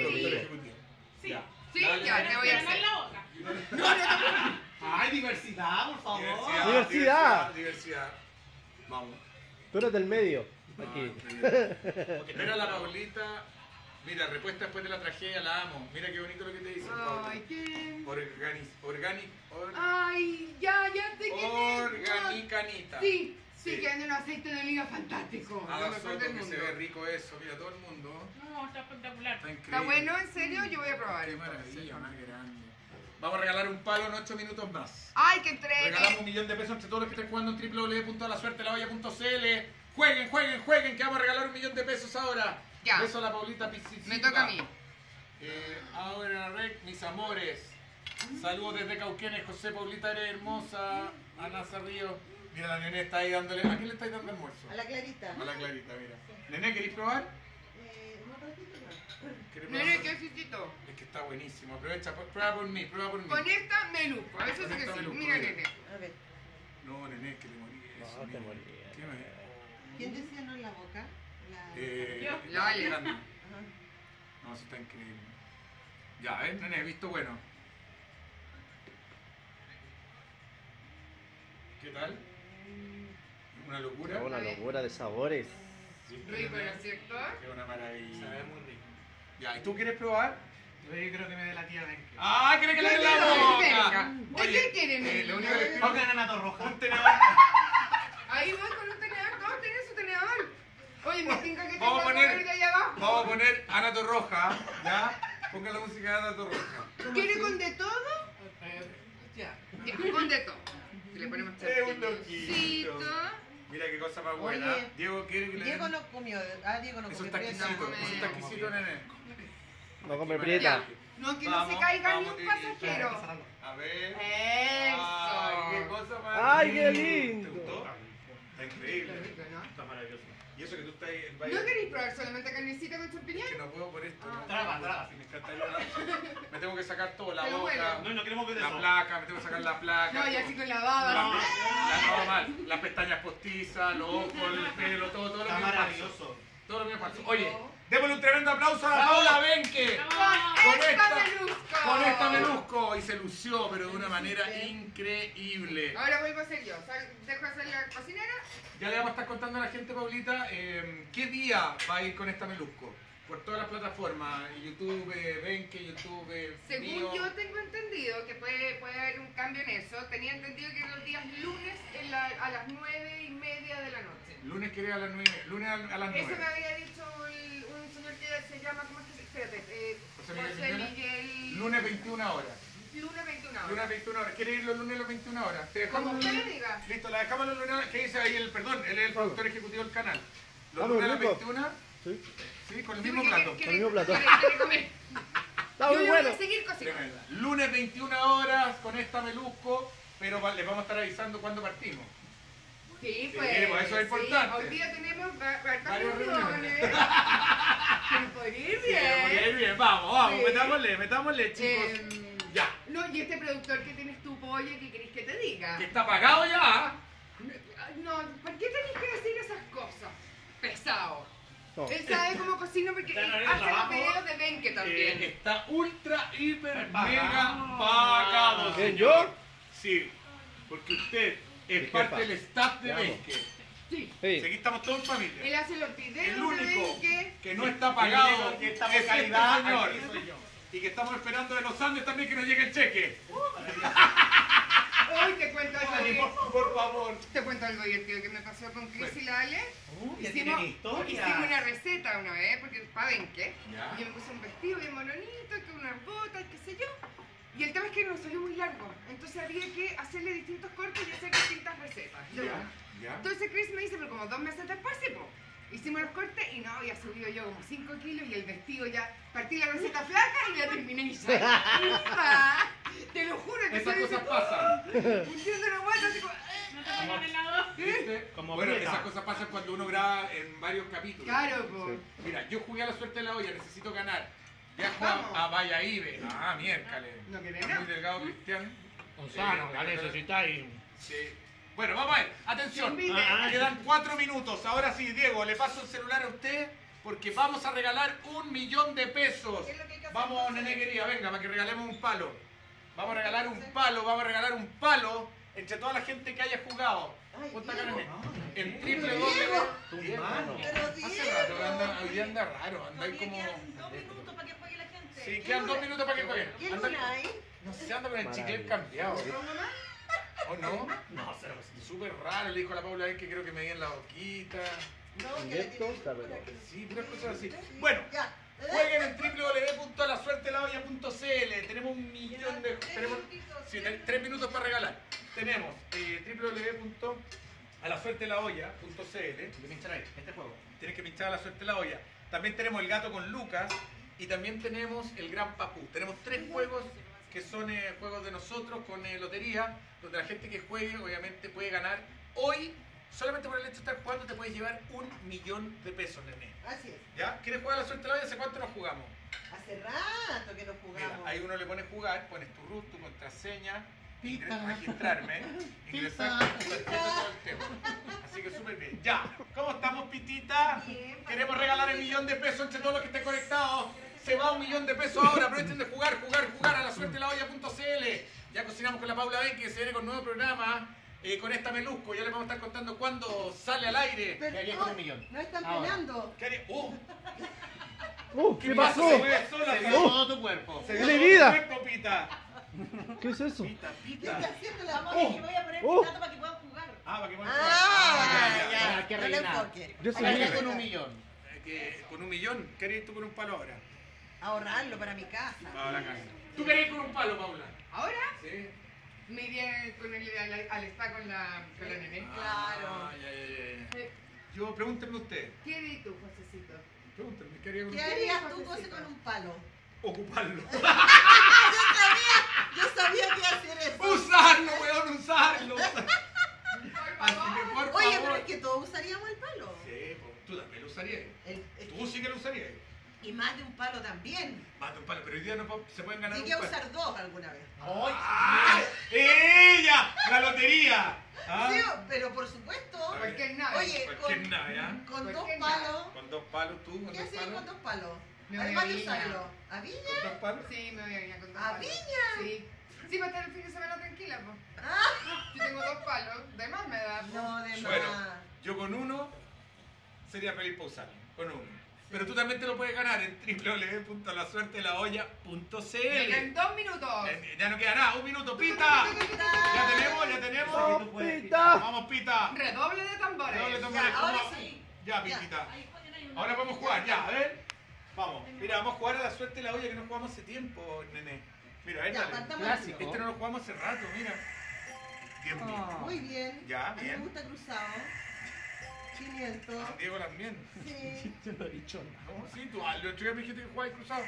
Ya. Sí, Dale. ya, te voy a Pero hacer. en la boca. No, no, no. Ay, diversidad, por favor. Diversidad, Diversidad. Vamos. Tú eres del medio. Ah, Aquí. Mira la Paulita. Mira, repuesta después de la tragedia, la amo. Mira qué bonito lo que te dicen, Paula. Ay, ¿qué? Organic, organic, or- Ay, ya, ya te quedé. organicanita. Sí, sí, Sí. que en un aceite de oliva fantástico. Ah, lo mejor Soto, del que se ve rico eso. Mira, todo el mundo. No, está espectacular. Está increíble. ¿Está bueno? ¿En serio? Yo voy a probar. Qué maravilla, más grande. Vamos a regalar un palo en 8 minutos más. Ay, qué entrete. Regalamos un millón de pesos entre todos los que estén jugando en www.lasuertelavoya.cl. Jueguen, jueguen, jueguen, que vamos a regalar un millón de pesos ahora. Ya. Beso a la Paulita. Me toca a mí. Eh, ahora, Rec, mis amores. Saludos desde Cauquenes, José Paulita, eres hermosa. Ana Río. Mira, la nene está ahí dándole. ¿A quién le estáis dando almuerzo? A la clarita. A la Clarita, mira. Nene, ¿queréis probar? Eh, un ratito más. ¿Querés Nene, qué exquisito. Es que está buenísimo. Aprovecha, prueba por mí, prueba por mí. Con esta me lupo. Eso Con sí que sí. lupo, Mira, mira. nene. A ver, No, nene, es que te morí. No, te morí. ¿Qué me... ¿quién decía no en la boca? La... Eh, Yo. La. No, eso está increíble. Ya, ¿ves? Nene, he visto bueno. ¿Qué tal? Una locura. Una locura de sabores. Rico, ¿no es cierto? Qué una maravilla. Se ve muy rico. Ya, ¿y tú quieres probar? Yo creo que me dé la tía Benke. ¡Ah, quiere que le den la boca! venga. ¿De Oye, qué quieren, eh, lo único que les pido Pongan anato roja. un tenedor. Ahí voy con un tenedor. Todos tienen su tenedor. Oye, me tinca que Vamos a poner- el de ahí abajo. Vamos a poner Anato Roja, ¿ya? Ponga la música de Anato Roja. ¿Quiere con de todo? Eh, Ya. Ya, con de todo. Y le ponemos Es un loquito. Mira qué cosa más buena. Oye, Diego quiere que le Diego no comió. Ah, Diego no Eso comió. está exquisito, eso está exquisito, nene. No come prieta. No, que no se Vamos, caiga ni vamos, un y- pasajero. A ver. Eso. Ay, qué cosa más Ay, qué lindo. ¿Te gustó? increíble. Rico, ¿no? Está maravilloso. Y eso que tú estás en ¿No Valle. queréis probar solamente carnecita con champiñón? Que no puedo por esto. ¿no? Traga, traga. Me encantaría. Me tengo que sacar todo, la Pero boca, bueno. No, no queremos ver la eso. placa, me tengo que sacar la placa. No, ya así con la baba. La, la- no, mal. Las pestañas postizas, los ojos, el pelo, todo, todo lo Está falso. maravilloso. Todo lo es falso. Oye, démosle un tremendo aplauso a la Paula Benque. Con esta melusco. Con esta melusco y se lució, pero de una manera increíble. Ahora vuelvo a ser yo. Dejo hacer la cocinera. Ya le vamos a estar contando a la gente, Paulita, eh, qué día va a ir con esta melusco. Por todas las plataformas, YouTube, Benque, YouTube, Según yo tengo entendido que puede, puede haber un cambio en eso, tenía entendido que los días lunes en la- a las nueve y media de la noche. Lunes quiere a las 9, lunes a, a las 9. Eso me había dicho el- un señor que se llama, ¿cómo es que se Espérate, eh, José Miguel José Quiñones. Miguel. Lunes 21 horas. Lunes 21 horas. Lunes 21 horas. ¿Quiere ir los lunes a las 21 horas? Te Como usted diga. Listo, la dejamos los lunes. a las- ¿Qué dice ahí el perdón? Él es el productor ejecutivo del canal. Los lunes a las rico. 21, Sí. sí, con el Sí, mismo plato. Con el mismo plato. Está muy bueno. Lunes 21 horas con esta melusco, pero les vamos a estar avisando cuándo partimos. Sí, Sí, pues. pues, eso es sí. importante. Hoy día tenemos Varias reuniones. Por ir Sí, muy bien. vamos, vamos, Sí. metámosle, metámosle, chicos. Em, Ya. No, y este productor que tienes tu pollo, ¿qué querés que te diga? Que está pagado ya. No, ¿por qué tenés que decir esas cosas? Pesado. No. Él sabe cómo cocina porque él hace los videos de Benke Eh, también. está ultra, hiper, Pagado. mega pagado, ¿Quién, señor. Sí, porque usted es parte del staff de. Benque. Sí. Sí. Aquí estamos todos en familia. Él hace los videos El de único Benke. que no está pagado es por este calidad, señor. Y que estamos esperando de los Andes también que nos llegue el cheque. Hoy te cuento algo, por, por favor. te cuento algo divertido que me pasó con Chris Bueno. y la Ale. Uh, ya Hicimos, una receta una vez, porque. Ya. Y yo me puse un vestido bien mononito, con unas botas, qué sé yo. Y el tema es que nos salió muy largo. Entonces había que hacerle distintos cortes y hacer distintas recetas. Ya, ya. Entonces Chris me dice, pero como dos meses después, sí, po. Hicimos los cortes y no, había subido yo como 5 kilos y el vestido ya partí la receta flaca y la terminé ya. ¡Iba! Te lo juro que Esas cosas así, pasan. hundiendo la guata, así como... No te vayan al lado. ¿Viste? Como bueno, esas cosas pasan cuando uno graba en varios capítulos. Claro, po. Mira, yo jugué a la suerte de la olla, necesito ganar. Viajo a, Vamos. a Valladolid. Ah, miércoles. No querés muy delgado, Cristian. Gonzalo, la necesitáis. Sí. Bueno, vamos a ver. Atención. Invite. Ah, Quedan cuatro minutos. Ahora sí, Diego, le paso el celular a usted porque vamos a regalar un millón de pesos. ¿Qué es lo que hay que hacer Vamos, entonces? nene querida, venga, para que regalemos un palo. Vamos a regalar un palo, vamos a regalar un palo entre toda la gente que haya jugado. Ay, Ponte acá, Diego. nene. En triple Diego. doble. Tu mano. Pero Hace Diego. rato anda, hoy día anda raro, anda ahí como. quedan dos minutos para que juegue la gente. Sí, quedan dos minutos para que jueguen. ¿Qué luna hay? No sé, anda con el chicle cambiado. ¿O no? No, cero. Súper raro, le dijo a la Paula que creo que me en la boquita. No, que cámara. Sí, puras cosas así. Bueno, Ya. jueguen en www.lasuertelaolla.cl. Tenemos un millón de. Tenemos, sí, tres minutos para regalar. Tenemos eh, www.alasuertelaolla.cl. ¿Qué pinchar ahí? Este juego. Tienes que pinchar a la suerte la olla. También tenemos el gato con Lucas y también tenemos el gran papú. Tenemos tres juegos que son eh, juegos de nosotros con eh, lotería, donde la gente que juegue obviamente puede ganar. Hoy, solamente por el hecho de estar jugando, te puedes llevar un millón de pesos, nene. Así es. ¿Ya? ¿Quieres jugar a la suerte de la? ¿Hace cuánto nos jugamos? Hace rato que no Mira, jugamos. ahí uno le pone jugar, pones tu root, tu contraseña, ingre- registrarme, ingresar, todo el tema. Así que súper bien. Ya, ¿cómo estamos, Pitita? Bien, Queremos regalar el millón de pesos entre todos los que estén conectados. Se va un millón de pesos ahora. Aprovechen de jugar, jugar, jugar a la suerte la olla.cl. Ya cocinamos con la Paula Ben, que se viene con nuevo programa. eh, con esta Melusco, ya les vamos a estar contando cuándo sale al aire. Pero ¿Qué no, con un millón? No están Ahora. peleando. ¿Qué haría? Uh, ¿Qué mira, pasó? Se mueve sola, Se Oh. todo tu cuerpo. se ¡Tiene mueve todo vida! tu cuerpo, Pita. ¿Qué es eso? Pita, ¿Qué Pita. está haciendo la mamá? y voy a poner gato para que puedan jugar. Ah, para que puedan Ah, jugar. ya. Hay que No le rellenar. enfoque. Yo ¿Qué soy con un millón? Eh, que con un millón, ¿qué harías tú con un palo ahora? Ahorrarlo para mi casa. Para la casa. ¿Tú querías con un palo, Paula? Ahora Sí. me iría con el, al, al spa con la, con la nene. Claro. Ah, ya, ya, ya. Yo, pregúntenme usted. ¿Qué harías tú, Josecito? Pregúntenme, ¿qué haría con ¿Qué harías tú, José, con un palo? Ocuparlo. Yo sabía que iba a hacer eso. ¡Usarlo, weón! ¡Usarlo! Así que, por Oye, favor. pero es que usarías. El- es Tú que- sí que lo usarías. Y más de un palo también. Más de un palo, pero hoy día no se pueden ganar Llegué a usar dos alguna vez. ¡Ay! ¡Ella! ¡La lotería! ¿Ah? Sí, pero por supuesto. Cualquier nave. Oye, Cualquier con, nave, ¿ah? con dos palos. Con dos palos tú, con ¿Qué dos hacías palos. con dos palos? Me voy Además a de Viña. usarlo. ¿A Viña? ¿Con dos palos? Sí, me voy a Viña con dos ¿A palos. Viña? Sí. Sí, para estar el fin de semana tranquila, pues. Ah, Yo tengo dos palos, de más me da. po. no, de Bueno. más. Yo con uno sería feliz para usarlo. Con uno. Pero tú también te lo puedes ganar en www.lasuertelaolla.cl. En dos minutos. Ya no queda nada, un minuto, pita. Ya tenemos, ya tenemos. ¡Pita! Vamos, pita. Redoble de tambores. Doble tambores, Ya, ahora sí. Ya, pitita. Ahora podemos jugar, ya, a ver. Vamos. Mira, vamos a jugar a la suerte de la olla que no jugamos hace tiempo, nene. Mira, a ver, dale. Este no lo jugamos hace rato, mira. Mil. Ah. Muy bien. Ya, A mí bien. Me gusta cruzado. 500. Ah, Diego también. Sí. Yo no he dicho. No, sí, tú, el otro día me dijiste que jugabas cruzado.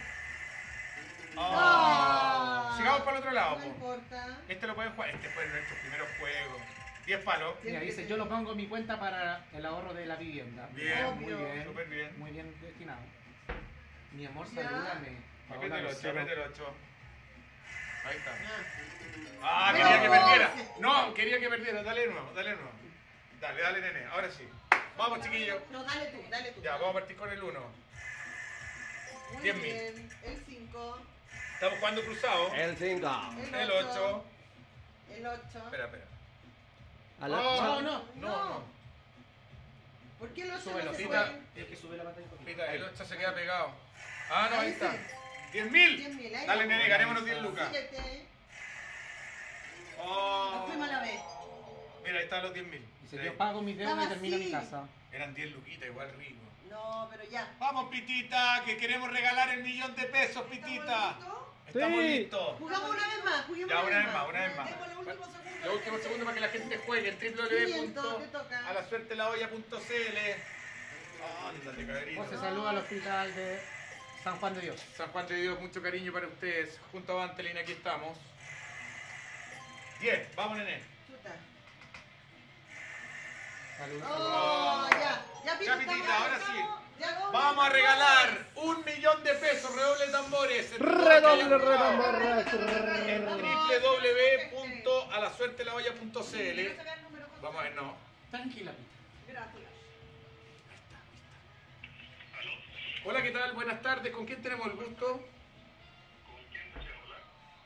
Ah. Sigamos para el otro lado, No po. importa. Este lo pueden jugar. Este fue nuestro primer juego. 10 palos. Mira, dice, yo lo pongo en mi cuenta para el ahorro de la vivienda. Bien, muy bien. Súper bien. Muy bien destinado. Mi amor, Ya. salúdame. Aprieta el Hola, 8, Lucero. aprieta el 8. Ahí está. Ah. Quería que perdiera. No, quería que perdiera. Dale de nuevo, dale de nuevo. Dale, dale, nene. Ahora sí. Vamos, chiquillos. No, dale tú, dale tú. Ya, vamos a partir con el 1. Muy 10.000. bien. El 5. Estamos jugando cruzado. El 5. El 8. El 8. Espera, espera. A la- Oh, No, no. No, no. ¿Por qué el 8 Súbelo, no se Pita. Tienes que subir la pantalla un poquito. El 8 se queda pegado. Ah, no, ahí Ahí está. sí. 10.000. 10.000, ahí Dale, vamos. nene, ganémonos 10 lucas. Síguete. Nos Oh. fuimos a la vez. Mira, ahí están los 10.000. Dice, Sí. yo pago mis deudas y termino mi casa. Eran 10 luquitas, igual rico. No, pero ya. Vamos, Pitita, que queremos regalar el millón de pesos, Pitita. ¿Estamos listos? Estamos Sí. listos. Jugamos una vez más, juguemos Ya, una vez más, una vez más. Los últimos segundos. Los últimos segundos para que la gente juegue en 500, te toca. www.alasuertelaolla.cl Ándale, cabrito. José saluda al hospital de San Juan de Dios. San Juan de Dios, mucho cariño para ustedes. Junto a Vantelina, aquí estamos. 10, vamos, nene. Chuta. Saludos. Oh, ya. Ya, Pitita, ahora sí. Vamos, a regalar un millón de pesos, redoble tambores. Redoble, redoble, En redoble. www.alasuertelaolla.cl Vamos a ver, no. Tranquila, Pita. Gracias. Hola, ¿qué tal? Buenas tardes. ¿Con quién tenemos el gusto?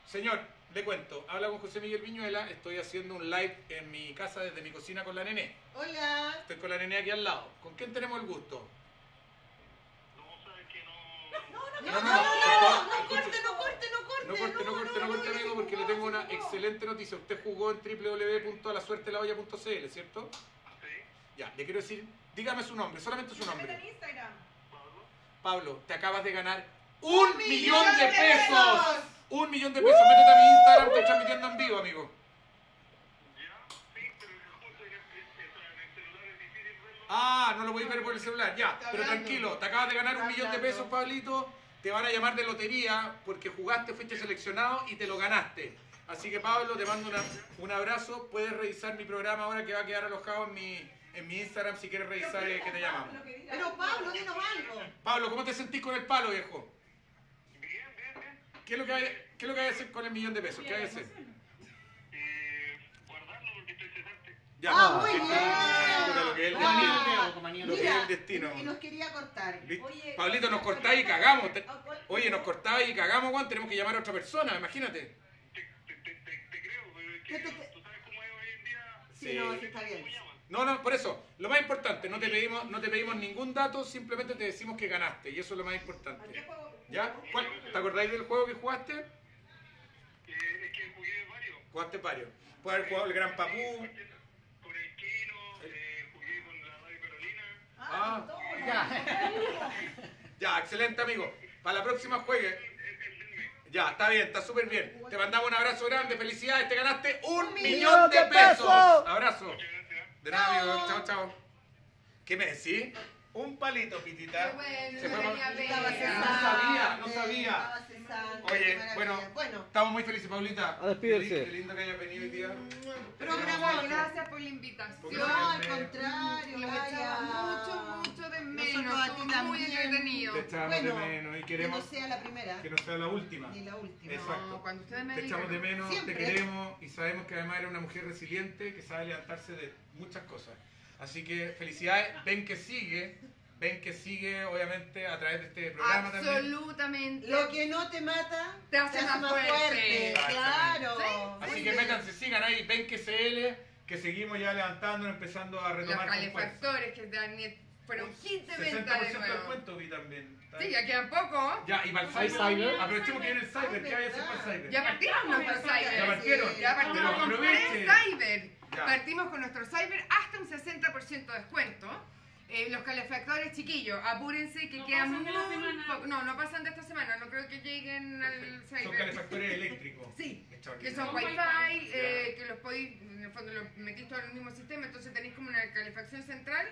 Señor, le cuento. Habla con José Miguel Viñuela. Estoy haciendo un live en mi casa desde mi cocina con la nené. Hola. Estoy con la nené aquí al lado. ¿Con quién tenemos el gusto? No, No, no, no, no, no, no, escuche. corte, no corte, no corte. No corte, no corte, no corte, amigo, porque le tengo una excelente noticia. Usted jugó en www.alasuertelaolla.cl, ¿cierto? Ya, le quiero decir, dígame su nombre, solamente su nombre. en Instagram. Pablo, te acabas de ganar un millón millón de de pesos. Un millón de pesos. Métete a mi Instagram, estoy transmitiendo en vivo, amigo. Ah, no lo voy a ver por el celular, ya. Pero tranquilo, te acabas de ganar un millón de pesos, Pablito. Te van a llamar de lotería porque jugaste, fuiste seleccionado y te lo ganaste. Así que Pablo, te mando una- un abrazo. Puedes revisar mi programa ahora que va a quedar alojado en mi, en mi Instagram si quieres revisar eh, que te llamamos. Pero Pablo, dinos algo. Pablo, ¿cómo te sentís con el palo, viejo? ¿Qué es lo que hay, qué es lo que hay que hacer con el millón de pesos? ¿Qué hay que hacer? Ya. Ah, muy Esto- esto es lo que es el bien. destino. Ah, como anillo Lo que Mira, es el destino. Y nos quería cortar. Oye, Pablito, nos cortáis y cagamos. Ah. Oye, nos cortáis y cagamos, Juan. Tenemos que llamar a otra persona, imagínate. ¿Qué te- te- Sí, Sí. no, sí está bien. No, no, por eso, lo más importante, no te pedimos, no te pedimos ningún dato, simplemente te decimos que ganaste, y eso es lo más ¿A qué importante. ¿Ya? ¿Cuál- ¿Te acordáis del juego que jugaste? Jugaste varios. Puede haber jugado el Gran Papú. Ah, Ya. ya, excelente amigo. Para la próxima juegue. Ya, está bien, está súper bien. Te mandamos un abrazo grande, felicidades, te ganaste un millón de pesos. Abrazo. De nada, amigo. Chao, chao. ¿Qué me decís? Un palito, pitita. Qué bueno, Se no fue sabía, no sabía. Oye, bueno, Bueno, estamos muy felices, Paulita. A despedirse. Qué lindo que hayas venido hoy día. programa. Gracias por la invitación. No, al contrario, Lo echaba vaya. mucho, mucho de menos. Nosotros a ti Muy también. entretenido. Te echamos Bueno, de menos y Que queremos no sea la primera que no sea la última. ni la última. Exacto. No, cuando ustedes me Te digan. echamos de menos, Siempre. te queremos y sabemos que además eres una mujer resiliente que sabe levantarse de muchas cosas. Así que felicidades, ven que sigue, ven que sigue obviamente a través de este programa también. Absolutamente. Lo que no te mata Te hace más fuerte. Claro. Sí, Así Sí, que sí. métanse, sigan ahí, ven que CL, que seguimos ya levantándonos, empezando a Los retomar fuerza. calefactores que Daniel fueron hit de venta 60% de del nuevo. cuento vi también. Sí, ya quedan poco. Ya, y para el ¿Hay cyber, cyber? aprovechemos que viene el cyber, ¿qué hay que hacer para el cyber? Ya partimos nuestro Ya cyber. partieron. Ya partimos Pero con aprovechen. pre-cyber. Ya. Partimos con nuestro cyber hasta un 60% de descuento. Eh, los calefactores, chiquillos, apúrense que No quedan pasan muy de la semana. poco. No, no pasan de esta semana, no creo que lleguen al Perfecto. Son cyber. calefactores eléctricos. Sí, que son wifi, Wi-Fi. eh, que los podéis, en el fondo los metís todo en el mismo sistema, entonces tenéis como una calefacción central,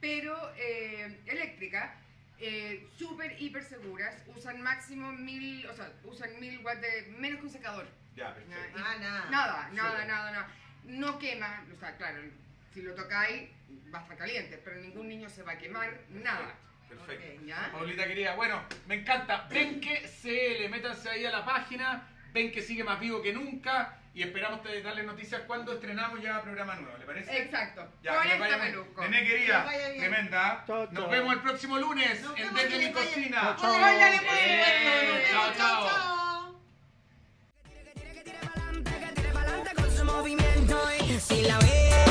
pero eh, eléctrica, eh, súper, hiper seguras, usan máximo mil, o sea, usan mil watts de, menos que un secador. Ya, perfecto. Ah, nada. Nada, nada, nada, nada. No quema, o sea, claro, si lo tocáis va a estar caliente, pero ningún niño se va a quemar, nada. Perfecto. Ok. ¿Ya? Paulita querida, bueno, me encanta. Ven que CL, métanse ahí a la página, ven que sigue más vivo que nunca y esperamos te- darles noticias cuando estrenamos ya programa nuevo, ¿le parece? Exacto. Ya, Con que les esta vaya bien. Nene querida, tremenda. Nos vemos el próximo lunes Nos en Desde mi cocina. Chao, chao. movimiento eh. si la ves.